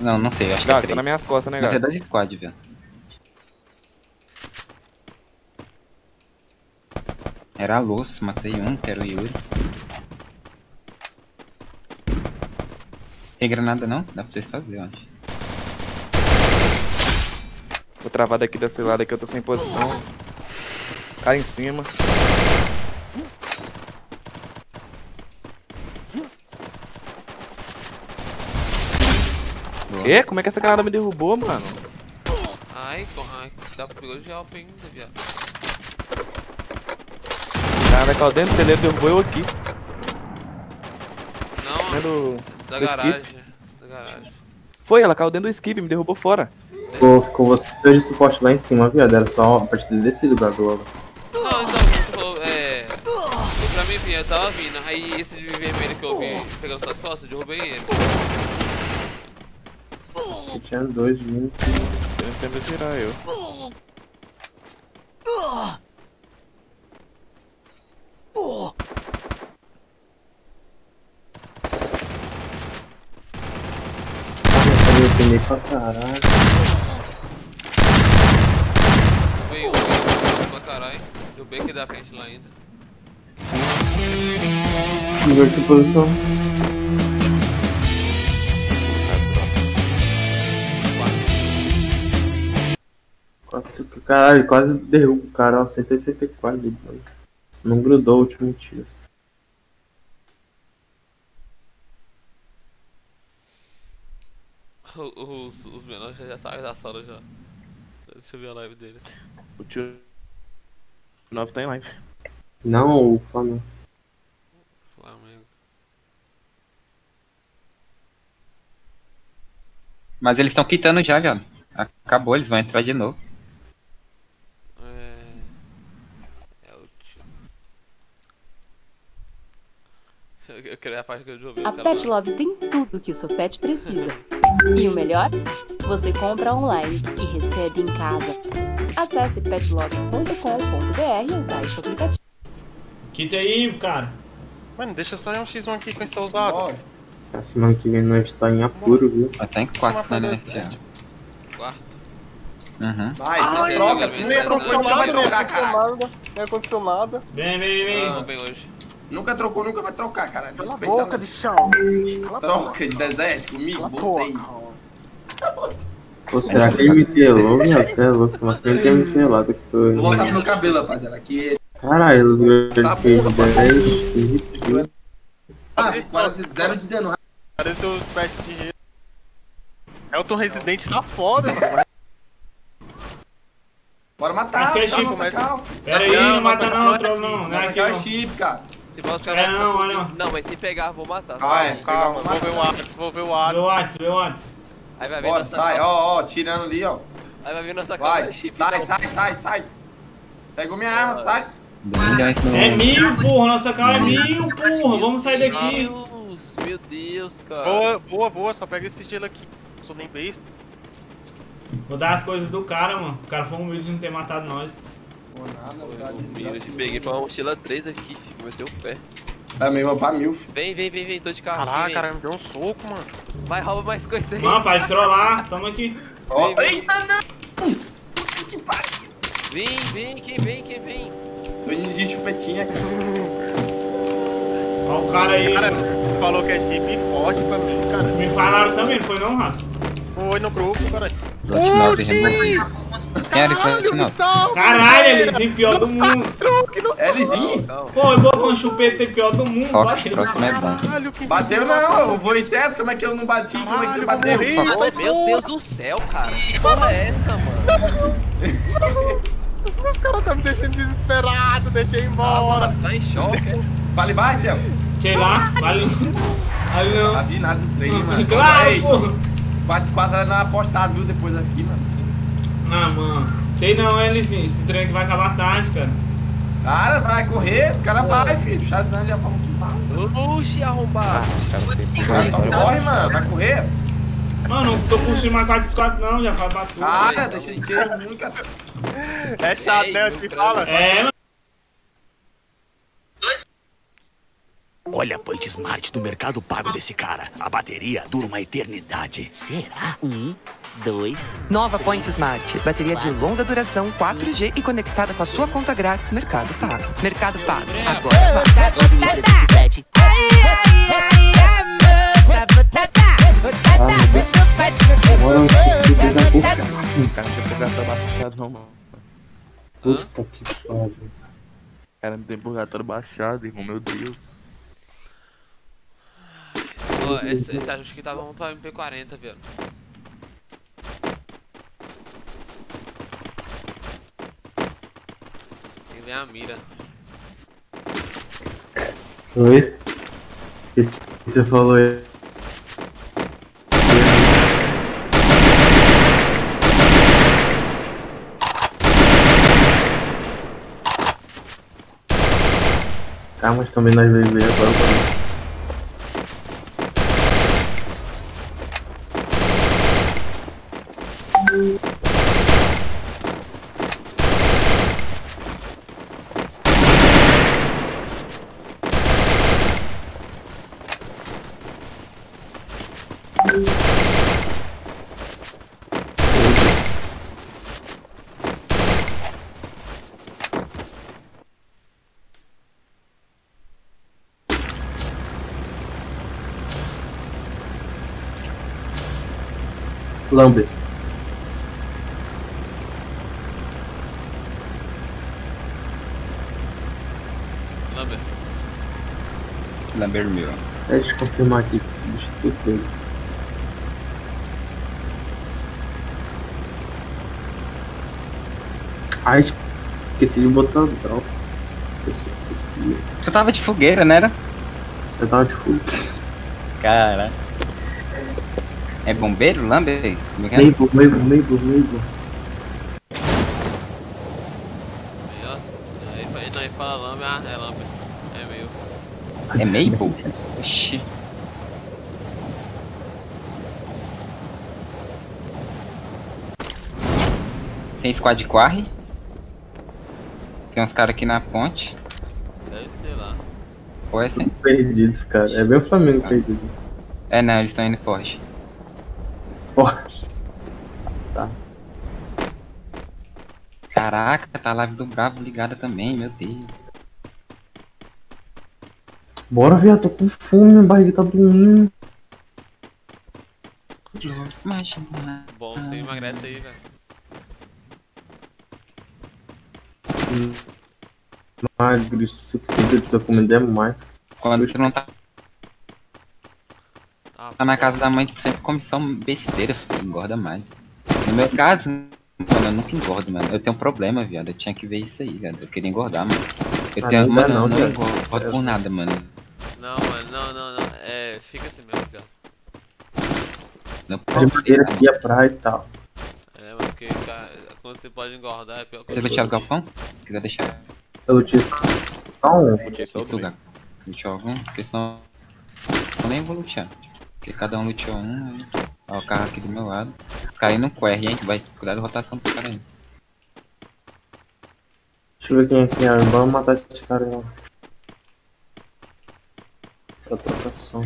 Não, não sei, acho que é Gabi, tá três. nas minhas costas, né, Matei Gabi? dois squad, viado. Era a Luz, matei um, que era o Yuri. Tem granada não? Dá pra vocês fazer, eu acho. Vou travar daqui desse lado aqui, eu tô sem posição. Cara em cima. E? Como é que essa granada me derrubou, mano? Ai, corra, dá pra pegar de alpa ainda, viado. A granada caiu dentro do celeiro derrubou eu aqui. Não, Dentro da do garagem. skip. Da garagem. Foi, ela caiu dentro do skip, me derrubou fora. Ficou, ficou você de suporte lá em cima, viado. Era só a partir de descido, Gabi, logo. Não, então, é. Foi pra mim vir, eu tava vindo. Aí esse de vermelho que eu vi pegando suas costas, eu derrubei ele. Eu tinha dois vindo. Eu não tempo tirar eu. Apanhei pra caralho. Um, derrubei um pra caralho. Derrubei aqui da frente lá ainda. Inverti posição. Quase, caralho, quase derrubo o cara, ó, 184 de dano. Não grudou o último Os, os menores já, já saem da sala já. Deixa eu ver a live dele. O tio 9 tá em live. Não, o Flamengo. Flamengo. Mas eles estão quitando já, viado. Acabou, eles vão entrar de novo. É. É o tio. Eu, queria a parte que eu joguei. A cara Pet Love tem tudo que o seu pet precisa. E o melhor? Você compra online e recebe em casa. Acesse petlove.com.br ou baixe o aplicativo. Quita aí, cara. Mano, deixa só um x1 aqui com esse ousado. A semana que vem nós tá em apuro, viu? Vai tá em quarto, né, folha né? verde. Quarto. Uhum. Vai, Ai, troca, não tu ia nunca trocou e nunca vai trocar, nada. Nem aconteceu nada. Vem, vem, vem. Vou bem hoje. Nunca trocou, nunca vai trocar, caralho. Cala a Respeita boca não. de chão. Cala Troca de deserto comigo, botei. Pô, será que ele me telou, meu? Você é louco, mas quem tem me telado que. Vou voltar pro meu cabelo, rapaziada. Aqui Caralho, os Tá fez porra, 10, 15 quilos. Ah, 40, zero de dano. Cadê teu pet de gelo? Elton Residente tá foda, mano. Bora matar, Mas que é chip, mas-. Pera aí, Não, não mata não, troll não. Não é calma é não. chip, cara. Se for os É não, é não. Não, mas se pegar, vou matar. Ah, é. Calma, vou ver o Whats, vou ver o Vê o. Whats, vê o Whats. Aí vai vir Bora, nossa sai, ó, ó, tirando ali, ó. Aí vai vir nossa Vai, chip, sai, não. sai, sai, sai. Pegou minha arma, sai. É mil, porra. Nossa calma é mil, porra. Vamos sair daqui. Deus, meu Deus, cara. Boa, boa, boa, só pega esse gelo aqui. Não sou nem besta. Vou dar as coisas do cara, mano. O cara foi humilde de não ter matado nós. Pô, nada, cara, Eu te peguei pra uma mochila 3 aqui, filho. Meteu o pé. Também vou pra mil, filho. Vem, vem, vem, vem, tô de carro. Caraca, cara, me deu um soco, mano. Vai, rouba mais coisa aí. Mano, para de trollar. Toma aqui. Ó, Vem, vem. eita, não! Que pariu. Vem, vem, quem vem, quem vem. Tô indo de chupetinha, cara. Ó o cara aí. Cara, você falou que é chip forte pra mim, cara. Me falaram também, não foi não, Rafa? Foi no grupo, cara. Final final. salve, Caralho, Elizinho, pior do mundo. Truque, não. Pô, eu botou uma chupeta aí, pior do mundo. Bate. Caralho, que Bateu não, eu vou inseto, como é que eu não bati? Como é que Caralho, bateu? vou meu Deus do céu, cara. Que porra é essa, mano? Os caras tá me deixando desesperado, deixei embora. Tá em choque, é? Vale mais, Tchel? Sei lá, vale. Vale Não vi nada do treino, mano. Claro, porra. Bate quatro na apostado, viu? Depois aqui, mano. Não, mano. Tem não, Elizinho. Esse treino aqui vai acabar tarde, cara. Cara, vai correr, os caras vai, filho. Shazam já falou que vai. Oxi, arrombado. Cara, só corre, mano. Vai correr. Mano, não tô curtindo mais 4 4 não, já faz pra tudo. Cara, deixa de ser ruim, cara. É chato, né? Se cara. fala. É, mano. Olha a Point Smart do Mercado Pago desse cara. A bateria dura uma eternidade. Será? Um, dois. Nova Point Smart. Bateria de longa duração 4G e conectada com a sua conta grátis Mercado Pago. Mercado Pago. Agora. Cara, não tem purgatório baixado não, mano. Puta que pariu. Cara, não tem purgatório baixado, irmão, meu Deus. Ó, esse, esse ajuste aqui tava bom pra MP40, velho. Tem que ver a mira. Oi? O que você falou aí? Calma, mas também nós dois veio agora. Mano. Lambe. Lambert. Lambert meu. Deixa eu confirmar aqui que esse bicho tudo foi. Ai, esqueci de botar o drop. Tu tava de fogueira, né? Era? Eu tava de fogo. Cara. É bombeiro, é é? Meibo, meibo, meibo, meibo. Aí, ó. Aí, não, aí fala ah, é Lambert. É meu. É Maple? Oxi. Tem squad quarry. Tem uns caras aqui na ponte. Deve ser lá. Ou é assim? Perdidos, cara. É bem o Flamengo perdido. É não, eles estão indo forte. Porra. Tá. Caraca, tá a live do Bravo ligada também, meu Deus. Bora, viado, tô com fome, minha barriga tá doendo. Bom, você emagrece aí, velho. Magro, se tu tá comendo é mais. Quando tu não tá. Tá na casa da mãe, tu sempre come só besteira, filho, engorda mais. No meu caso, mano, eu nunca engordo, mano. Eu tenho um problema, viado. Eu tinha que ver isso aí, viado. Eu queria engordar, mano. Eu Ah, tenho. não Mano, eu não, não viado. engordo por nada, mano. Não, mano, não, não, não. É, fica assim mesmo, cara. Não De madeira aqui, a praia e tal. É, mas porque, cara, quando você pode engordar é pior que Você lutear o galpão? Se quiser deixar. Eu lutei só um. Lutei só Gago? Luteou algum? Porque senão. Eu nem vou lutear. Porque cada um luteou um, aí. Ó, o carro aqui do meu lado. Cair no QR, hein? Vai cuidar da rotação dos caras aí. Deixa eu ver quem é quem é. Vamos matar esse cara aí, ó. Pra trocação.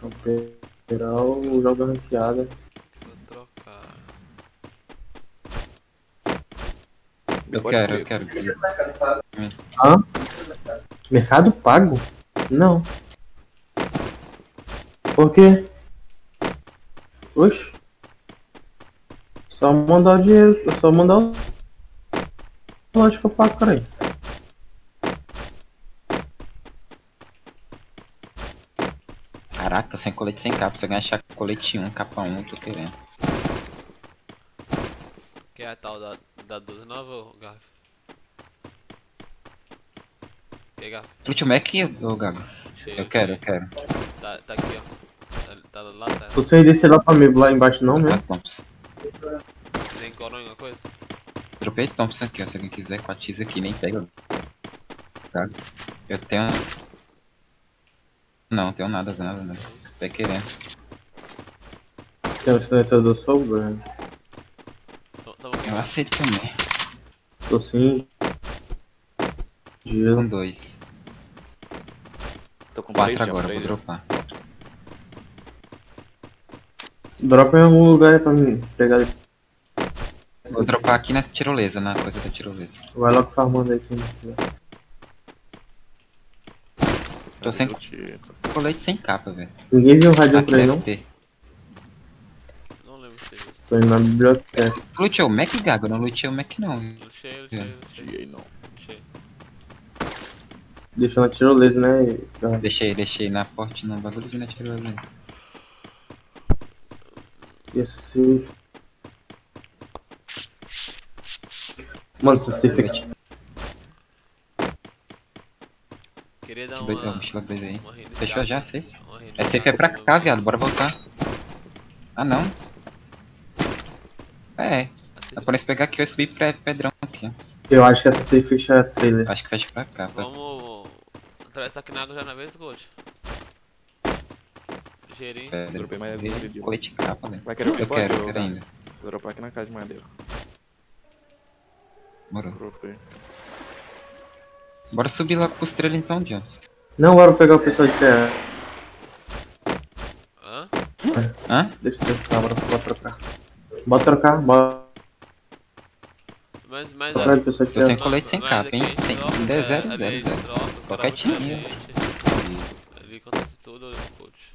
Camperal, joga ranqueada. Vou trocar. Eu Pode quero, eu quero. Hã? Mercado Pago? Não. Por quê? Oxe. Só mandar o dinheiro, só mandar o. Lógico que eu pago, cara. Caraca, tô sem colete sem capa. Se eu ganhar colete 1, capa 1, eu tô querendo. Que é a tal da, da 12 nova Garf? Que Garf? Lute o Mac, ô Gago. Cheio, Eu quero, eu quero. Tá, tá aqui, ó. Tá, tá lá, tá. Você descer lá pra mim, lá embaixo não mesmo? Thompson. Tem coronha alguma coisa? Dropei Thompson aqui, ó. Se alguém quiser com a Tiz aqui, nem pega. Gago. Eu tenho. Não, tenho nada, nada, nada. Vai querendo. Tem um silenciador sobrando. Eu aceito também. Tô. Com Gelo. dois. Tô com Quatro três, agora, três, vou dropar. Dropa em algum lugar aí pra mim pegar. Vou dropar aqui na tirolesa, na coisa da tirolesa. Vai logo farmando aí quem quiser. Tô sem colete sem capa, velho. Ninguém viu o rádio aí deve não? ter. Não lembro se teve isso. Tô indo na biblioteca. Luteou o Mac, Gago? Não luteei o Mac, não. Luteei, luteei, luteei. não. Luteei. Deixou na tirolesa, né? Deixei, deixei na porte, no bagulhozinho na tirolesa. Esse. Mano, se você fica. Queria dar Dois, uma... mochila dois aí. uma reiniciada. Fechou já, sei. Uma É safe é pra cá, viado. Bora voltar. Ah, não. É. Dá pra nós pegar aqui, eu subir pra pedrão aqui. Eu acho que essa safe fecha a trailer. Acho que fecha pra cá. Pra... Vamos atravessar aqui na água já na vez, Gold? Ligeirinho. Pedra. Dropei mais de Colete capa, velho. Vai querer Eu quero, eu quero ainda. Vou dropar aqui na casa de madeira. Morou. Dropei. Bora subir lá pros trailers então, Johnson. Não, bora pegar o pessoal de terra. Hã? Hã? Deixa eu tentar, bora, bora trocar. Bora trocar, bora. Mas, mas Trocar de pessoal de Tô sem terra. colete sem mas capa, hein? Tem troca, um é, 10 0 ali a 0 gente 0. troca, o cara Qualquer time. né? Ali acontece tudo, coach.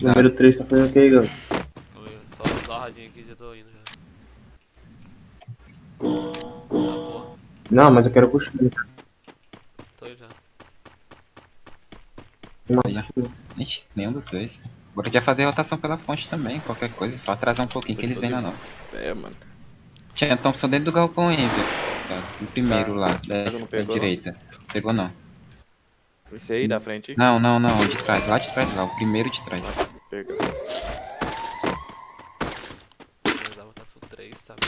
Número 3 tá fazendo o que aí, galera? Só, só a radinha aqui já tô indo já. Tá Não, mas eu quero puxar. tô aí já. Uma. Ixi, nenhum dos dois. Bora já fazer rotação pela fonte também, qualquer coisa. Só atrasar um pouquinho que eles vêm na nova. É, mano. Tinha Thompson dentro do galpão aí, velho. O primeiro lá, da, não da pegou, direita. Pegou não. Esse aí da frente. Não, não, não, de trás, lá de trás, lá, o primeiro de trás. Pega. Mas dá tá full 3, sabe?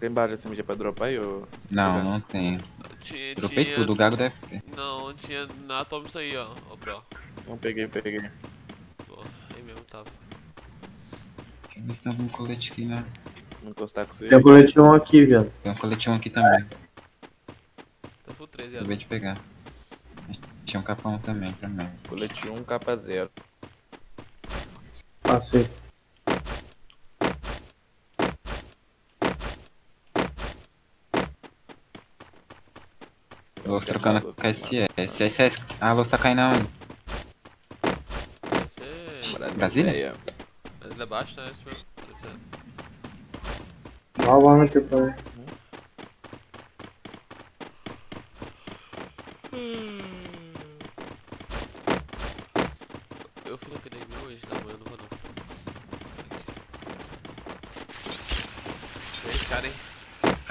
Tem barulho assim pra dropar aí, ô? Não, não tem. Tinha, Dropei tinha- tudo, o Gago deve ter. Não, tinha na toma isso aí, ó, ó, bro. Não peguei, peguei. Pô, aí mesmo tava. Eles estão com um colete aqui, né? Vou encostar com você. Tem um colete um aqui, velho. Tem um coletinho aqui também. Tá full 3, Acabei de pegar. Tinha um capão também pra mim. Colete 1, capa 0. Ah, sim. Eu vou trocando com o SS. Ah, a luz tá caindo aonde? Brasília? Brasília é baixo, né? Isso mesmo. Dá o ano aqui pra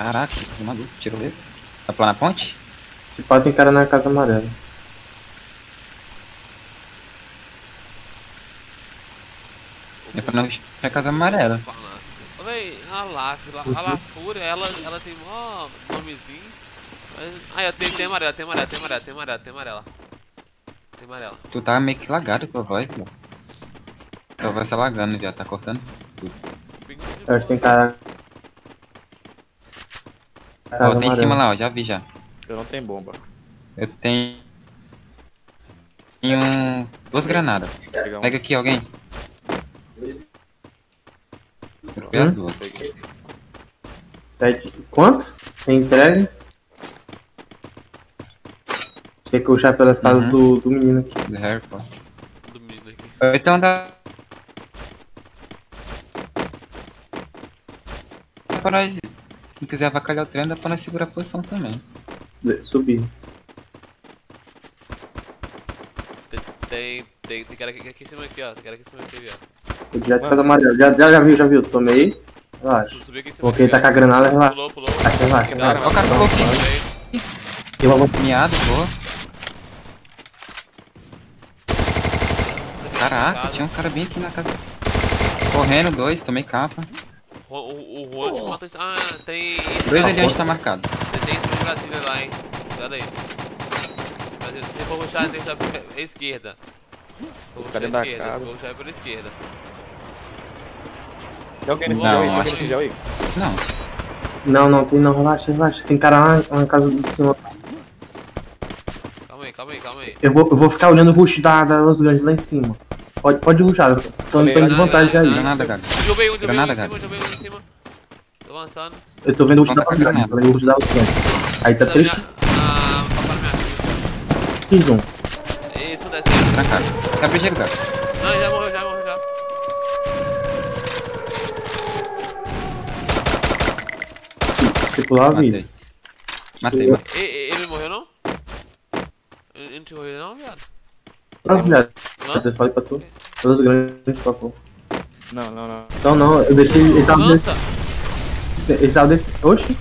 Caraca, esse maluco, tirou ele. Tá lá na ponte? Se pá, tem cara na casa amarela. É pra não é casa amarela. Ô, véi, a Laf, a Lafúria, ela, ela tem mó nomezinho. Mas... Ah, tem, tem amarela, tem amarela, tem amarela, tem amarela, tem amarela. Tem amarela. Tu tá meio que lagado tua voz, pô. Tua voz tá lagando já, tá cortando tudo. Eu acho que tem cara. Ó, tem em cima lá, ó, já vi já. Eu não tenho bomba. Eu tenho. Tenho duas granadas. Um. Pega aqui alguém. Eu peguei as duas. Sete. Quanto? Tem entrega? Tem que puxar pelas casas Uhum. do, do menino aqui. Do Harry, pô. Do menino aqui. Então dá. Dá pra nós. Se quiser avacalhar o trem, dá pra nós segurar a posição também. Subir. Tem, tem, tem, tem cara aqui, aqui em cima aqui, ó. Tem cara aqui em cima aqui, ó. O direto casa amarela. Já, já, já viu, já viu. Tomei. Relaxa. Subi aqui em cima Coloquei aqui, tá com a granada, relaxa. Pulou, pulou. Relaxa, relaxa. Cara, relaxa. Ó, o cara ficou aqui. Eu vou Miado, boa. Caraca, tinha um cara bem aqui na casa. Correndo, dois, tomei capa. O, o, o Juan mata esse- Ah, tem. Dois ali onde tá marcado. Tem esse Brasília lá, hein. Cuidado aí. Brasília, Se for puxar, tem que esquerda. Vou puxar Ficar dentro da esquerda. casa. Vou puxar pela esquerda. Tem alguém nesse Não, gel aí? Tem alguém nesse gel aí? Não. Não, não, tem não. Relaxa, relaxa. Tem cara lá, lá na casa do senhor. Calma aí, calma aí, calma aí. Eu vou, eu vou ficar olhando o rush da, da Los Grandes lá em cima. Pode, pode rushar. eu Tô, tô de vantagem aí. Granada, cara. Derrubei um, derrubei um em cima, derrubei um em cima. Tô avançando. Eu tô vendo o rush da Conta Los com a Grandes. granada. Tô vendo o rush da Los Grandes. Aí tá Tá 3 minha- Ah, papai minha x 1. Isso, descendo. Trancado. Tá protegido, cara. Não, já morreu, já morreu, já. Tipo lá, vida. Matei, matei. E- e- Ele morreu não? Ele não te morreu não, viado? Viado. Lança? Eu falei pra tu. Los Grandes, por favor. Não, não, não. Então não, eu deixei. Ele tava Lança! desse. Ele tava desse. Oxi.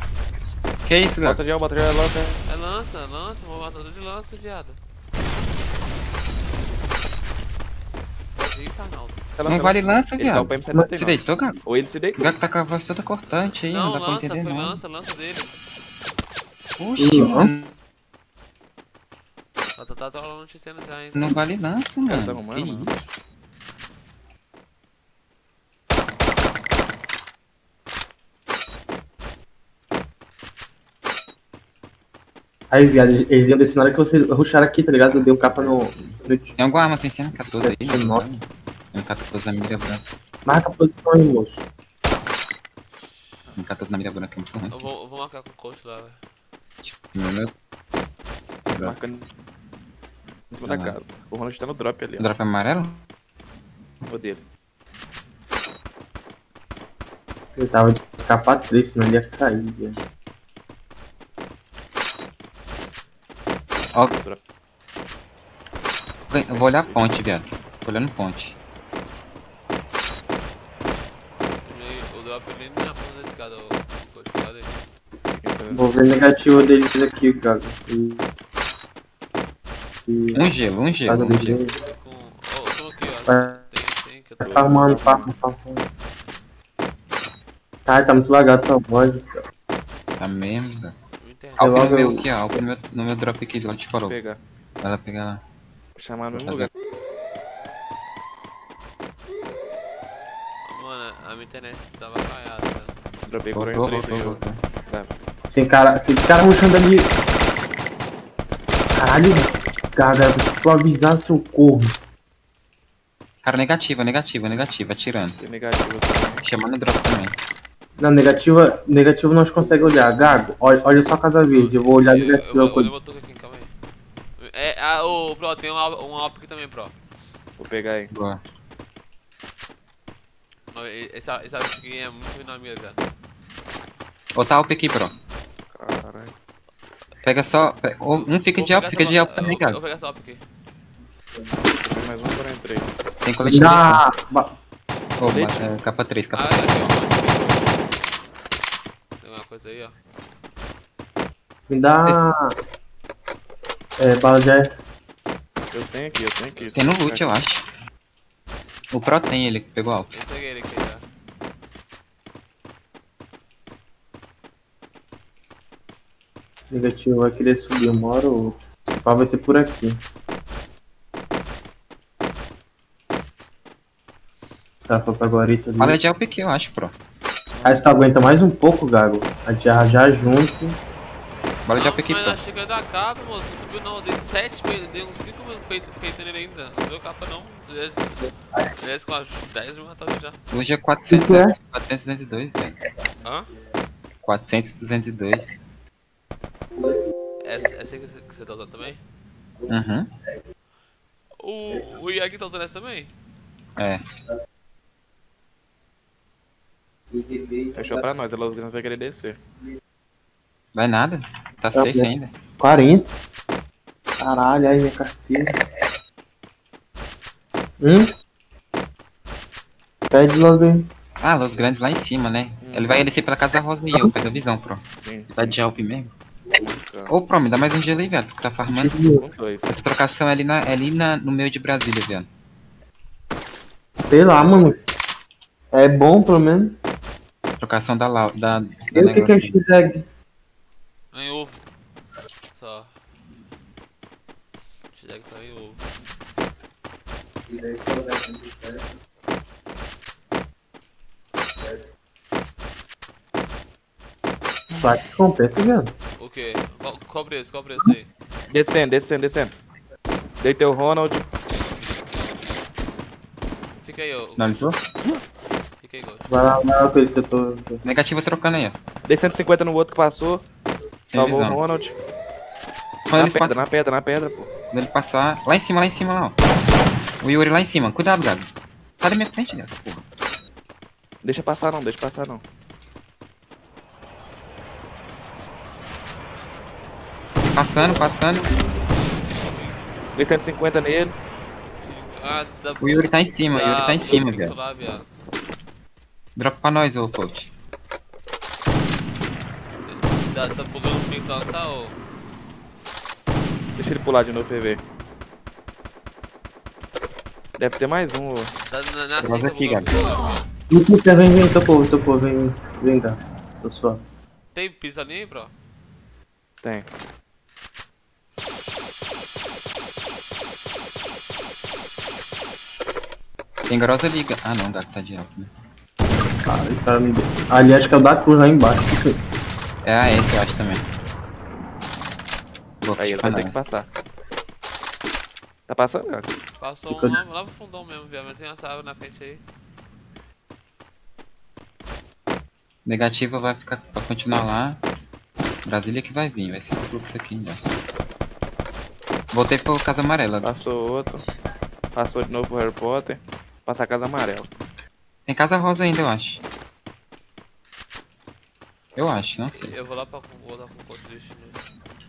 Que isso, cara? Bota gel, bota gel, lança. É lança, lança, vou matar de lança, viado. Arnaldo. Não vale lança, Ele tá viado. o PM79. Se deitou, cara? Ou ele se O deitou. gato tá com a voz toda cortante aí, não, Não, dá pra lança, entender foi nada. lança, lança dele. Oxi, mano. Tá, tá, tá, tá rolando noticiando já, hein? Não vale lança, mano. tá arrumando, mano. Aí, viado, eles iam descer na hora que vocês rusharam aqui, tá ligado? Eu dei um capa no. no... Tem alguma arma sem ser M14 aí? Tem nove. M14 na mira branca. Marca a posição aí, moço. M14 na mira branca é muito ruim. Eu vou, eu vou marcar com o coach lá, velho. Meu Marcando em cima da Tá lá. casa. O Ronald tá no drop ali, ó. Drop amarelo? O dele. Eu tava de capa triste, senão ele ia cair, viado. Ó. Eu vou olhar a ponte, viado. Tô olhando ponte. Ele- O drop nem na ponta da escada, o. Vou ver negativo deles aqui, cara. E... Um gelo, um gelo, um gelo. gelo. Ó, eu tô aqui, ó. Tem, tem que eu Tá tô. farmando, farma, farma. Tá, tá muito lagado tua voz, cara. Tá mesmo, velho. Internet. Alp no meu eu- aqui, ó. Alp no meu, no meu drop aqui, ela disparou. Vou pegar. Vai lá pegar lá. Vou chamar no mesmo Tá lugar. Mano, a minha internet tava falhada, velho. Dropei por voltou. Tá. Tem cara, tem cara rushando ali. Caralho, cara, tu avisar seu corno. Cara, negativa, negativa, negativa, atirando. Tem negativo também. Chamando drop também. Na negativa, negativo nós conseguimos olhar. Gago, olha, olha só a casa verde. Eu vou olhar Eu, eu, vou- Eu, eu vou levar o aqui, calma aí. É, ah, ô, Pro, tem um, um alp aqui também, Pro. Vou pegar aí. Boa. Não, e- esse alp aqui é muito ruim na mira, velho. Outra Alp aqui, Pro. Caralho. Pega só. Um fica de Alp, fica de Alp também, Eu cara. vou pegar alp aqui. Tem mais um para entrei. Tem colete 3. Dá. ba- ba- é, capa 3, capa Ah, 3. aqui, ó. Tem uma coisa aí, ó. Me dá. É, bala de ar. Eu tenho aqui, eu tenho aqui. Tem no loot, eu acho. O Pro tem, ele pegou Alp. Eu peguei ele aqui já. Negativo vai querer subir uma hora ou outra. O pau vai ser por aqui. Tá, pra guarita ali. Fala de aqui, eu acho, Pro. Aí você aguenta mais um pouco, Gago. A gente já, já junto. Bala de aqui, Mas que ia dar capa, moço. Não subiu não. Eu dei 7 peitos, dei uns 5 mil peitos peitos nele ainda. Não deu capa não. Aliás, com as 10 me matou já. Hoje é 400, Isso é? 400 202, velho. Hã? 400 202. Essa, essa aí que você, que você tá usando também? Uhum. O, o Yagi tá usando essa também? É. Fechou pra nós, a Los Grandes vai querer descer. Vai nada. Tá Tá safe ainda. 40. Caralho, aí minha carteira. Hum? Pede logo aí. Ah, Los Grandes lá em cima, né? Ele vai descer pela casa rosa e eu, pega a visão, Pro. Sim, Tá de Alp mesmo? Sim. Ô, Pro, me dá mais um gelo aí, velho. Tu tá farmando. Essa trocação é ali, na, é ali na, no meio de Brasília, velho. Sei lá, mano. É bom pelo menos. Trocação da Lau. Da, da E o que, que é. X-Egg? Em ovo. Só. X-Egg tá em ovo. Vai que compensa, velho. O que? Qual, qual preço? Qual preço aí? Descendo, descendo, descendo. Deitei o Ronald. Fica aí, ô. Não, ele? Fica aí, Gold. Vai lá, vai lá que eu tô. Negativa trocando aí, ó. Dei 150 no outro que passou. Salvou o. Ronald. Quando Na ele, pedra, pa- na pedra, na pedra, pô. quando ele passar. Lá em cima, lá em cima, lá, ó. O Yuri lá em cima. Cuidado, Gabi. Sai da minha frente, Gabi. Porra. Deixa passar não, deixa passar não. Passando, passando. Dei 150 nele. Ah, dá O Yuri tá em cima, o Yuri tá em cima, velho. Dropa pra nós, ô coach. Tá, tá bugando o pixel lá, tá, ô? Deixa ele pular de novo pra ver. Deve ter mais um, ô. Tá na, na Vamos frente, aqui, bugando Gabi. Luquita, vem, vem, topou, topou, vem, vem cá. Tô só. Tem pixel ali, bro? Tem. Tem grossa liga. Ah não, Gabi tá de alto, né? Cara, esse cara me deu. Ali acho que é o da cruz lá embaixo. É a S, eu acho também. Vou Aí ele vai ter que passar. Tá passando, cara? Passou Fica- um lá, lá pro fundão mesmo, viado. Mas tem essa árvore na frente aí. Negativa vai ficar pra continuar lá. Brasília que vai vir, vai ser o fluxo aqui ainda. Voltei pro Casa Amarela. Passou outro. Passou de novo pro Harry Potter. Passa a casa amarela. Tem Casa Rosa ainda, eu acho. Eu acho, não sei. Eu vou lá pra vou lá pro ponto de destino.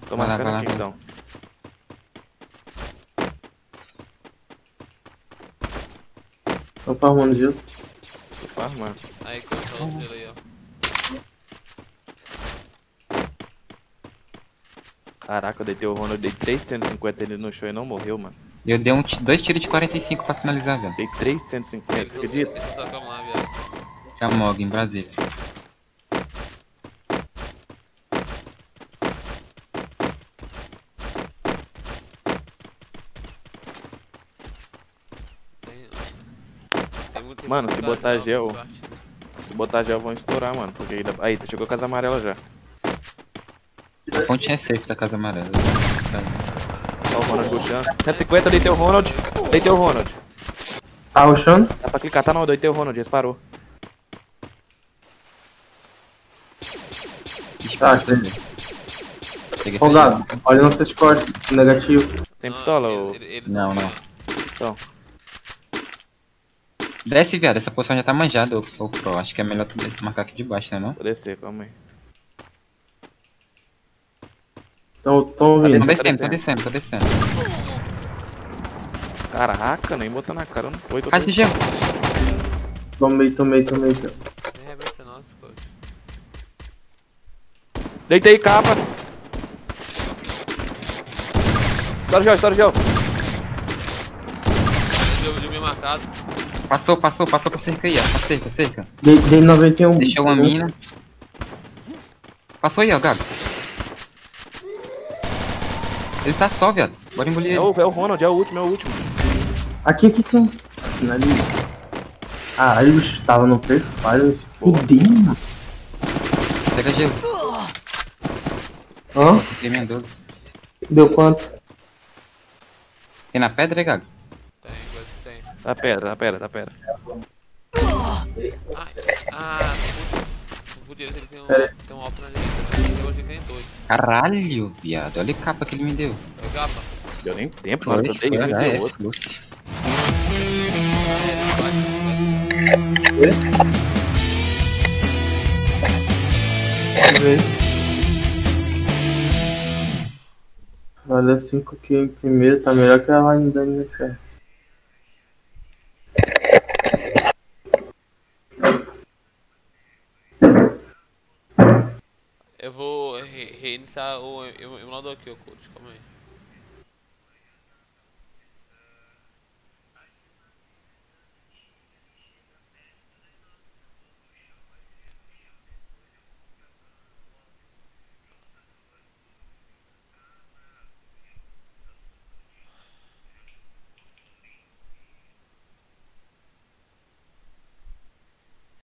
Tô Vai lá, marcando lá, aqui então. Tô farmando gelo. Tô farmando. Aí, que eu tô dele aí, ó. Caraca, eu deitei o Ronald, dei 350 ele no show e não morreu, mano. Eu dei um, dois tiros de 45 pra finalizar, velho. Dei 350, você acredita? Tá. Camog, em Brasília. Mano, se botar gel-. Se botar gel vão estourar, mano. Porque aí, dá- aí chegou a casa amarela já. A pontinha é safe da Casa Amarela. Ó o Ronald puxando. 150, deitei o Ronald. Deitei o Ronald. Tá rushando? Dá pra clicar, tá não, deitei o Ronald, já parou. Tá, Peguei Ô, Gabi, olha no seu Discord, negativo. Tem pistola ou. Não, não. Então. Desce, viado. Essa posição já tá manjada, ô, Pro. Acho que é melhor tu marcar aqui de baixo, né não? Vou descer, calma aí. Tô, tô Tô ouvindo. descendo, tô descendo, tô descendo. Caraca, nem botou na cara, não foi. tô Faz esse gelo. Tomei, tomei, tomei. Arrebenta nossa, coach. Deitei capa. Estoura gel, estoura gel. Deu de meio marcado. Passou, passou, passou pra cerca aí, ó. Pra cerca, cerca. Dei, dei 91. Deixou uma mina. Passou aí, ó, Gabi. Ele tá só, viado. Bora engolir É ele. o, é o Ronald, é o último, é o último. Aqui, aqui, aqui. Ali. Ah, bicho tava no fudeu, mano. Pega gelo. Hã? Emendou. Deu quanto? Tem na pedra, aí, Gabi? Tem, tem. Tá pedra, tá pedra, tá pedra. Ai, ah, no full direito ele tem um, Pera tem um alto na direita. Eu achei que tem dois. Caralho, viado. Olha a capa que ele me deu. É capa? Deu nem tempo, que eu dei, eu ah, dei é, outro. Eu. Olha 5 aqui em primeiro, tá melhor que a Line da NFL. Eu vou re- reiniciar o em- emulador aqui, coach. Calma aí.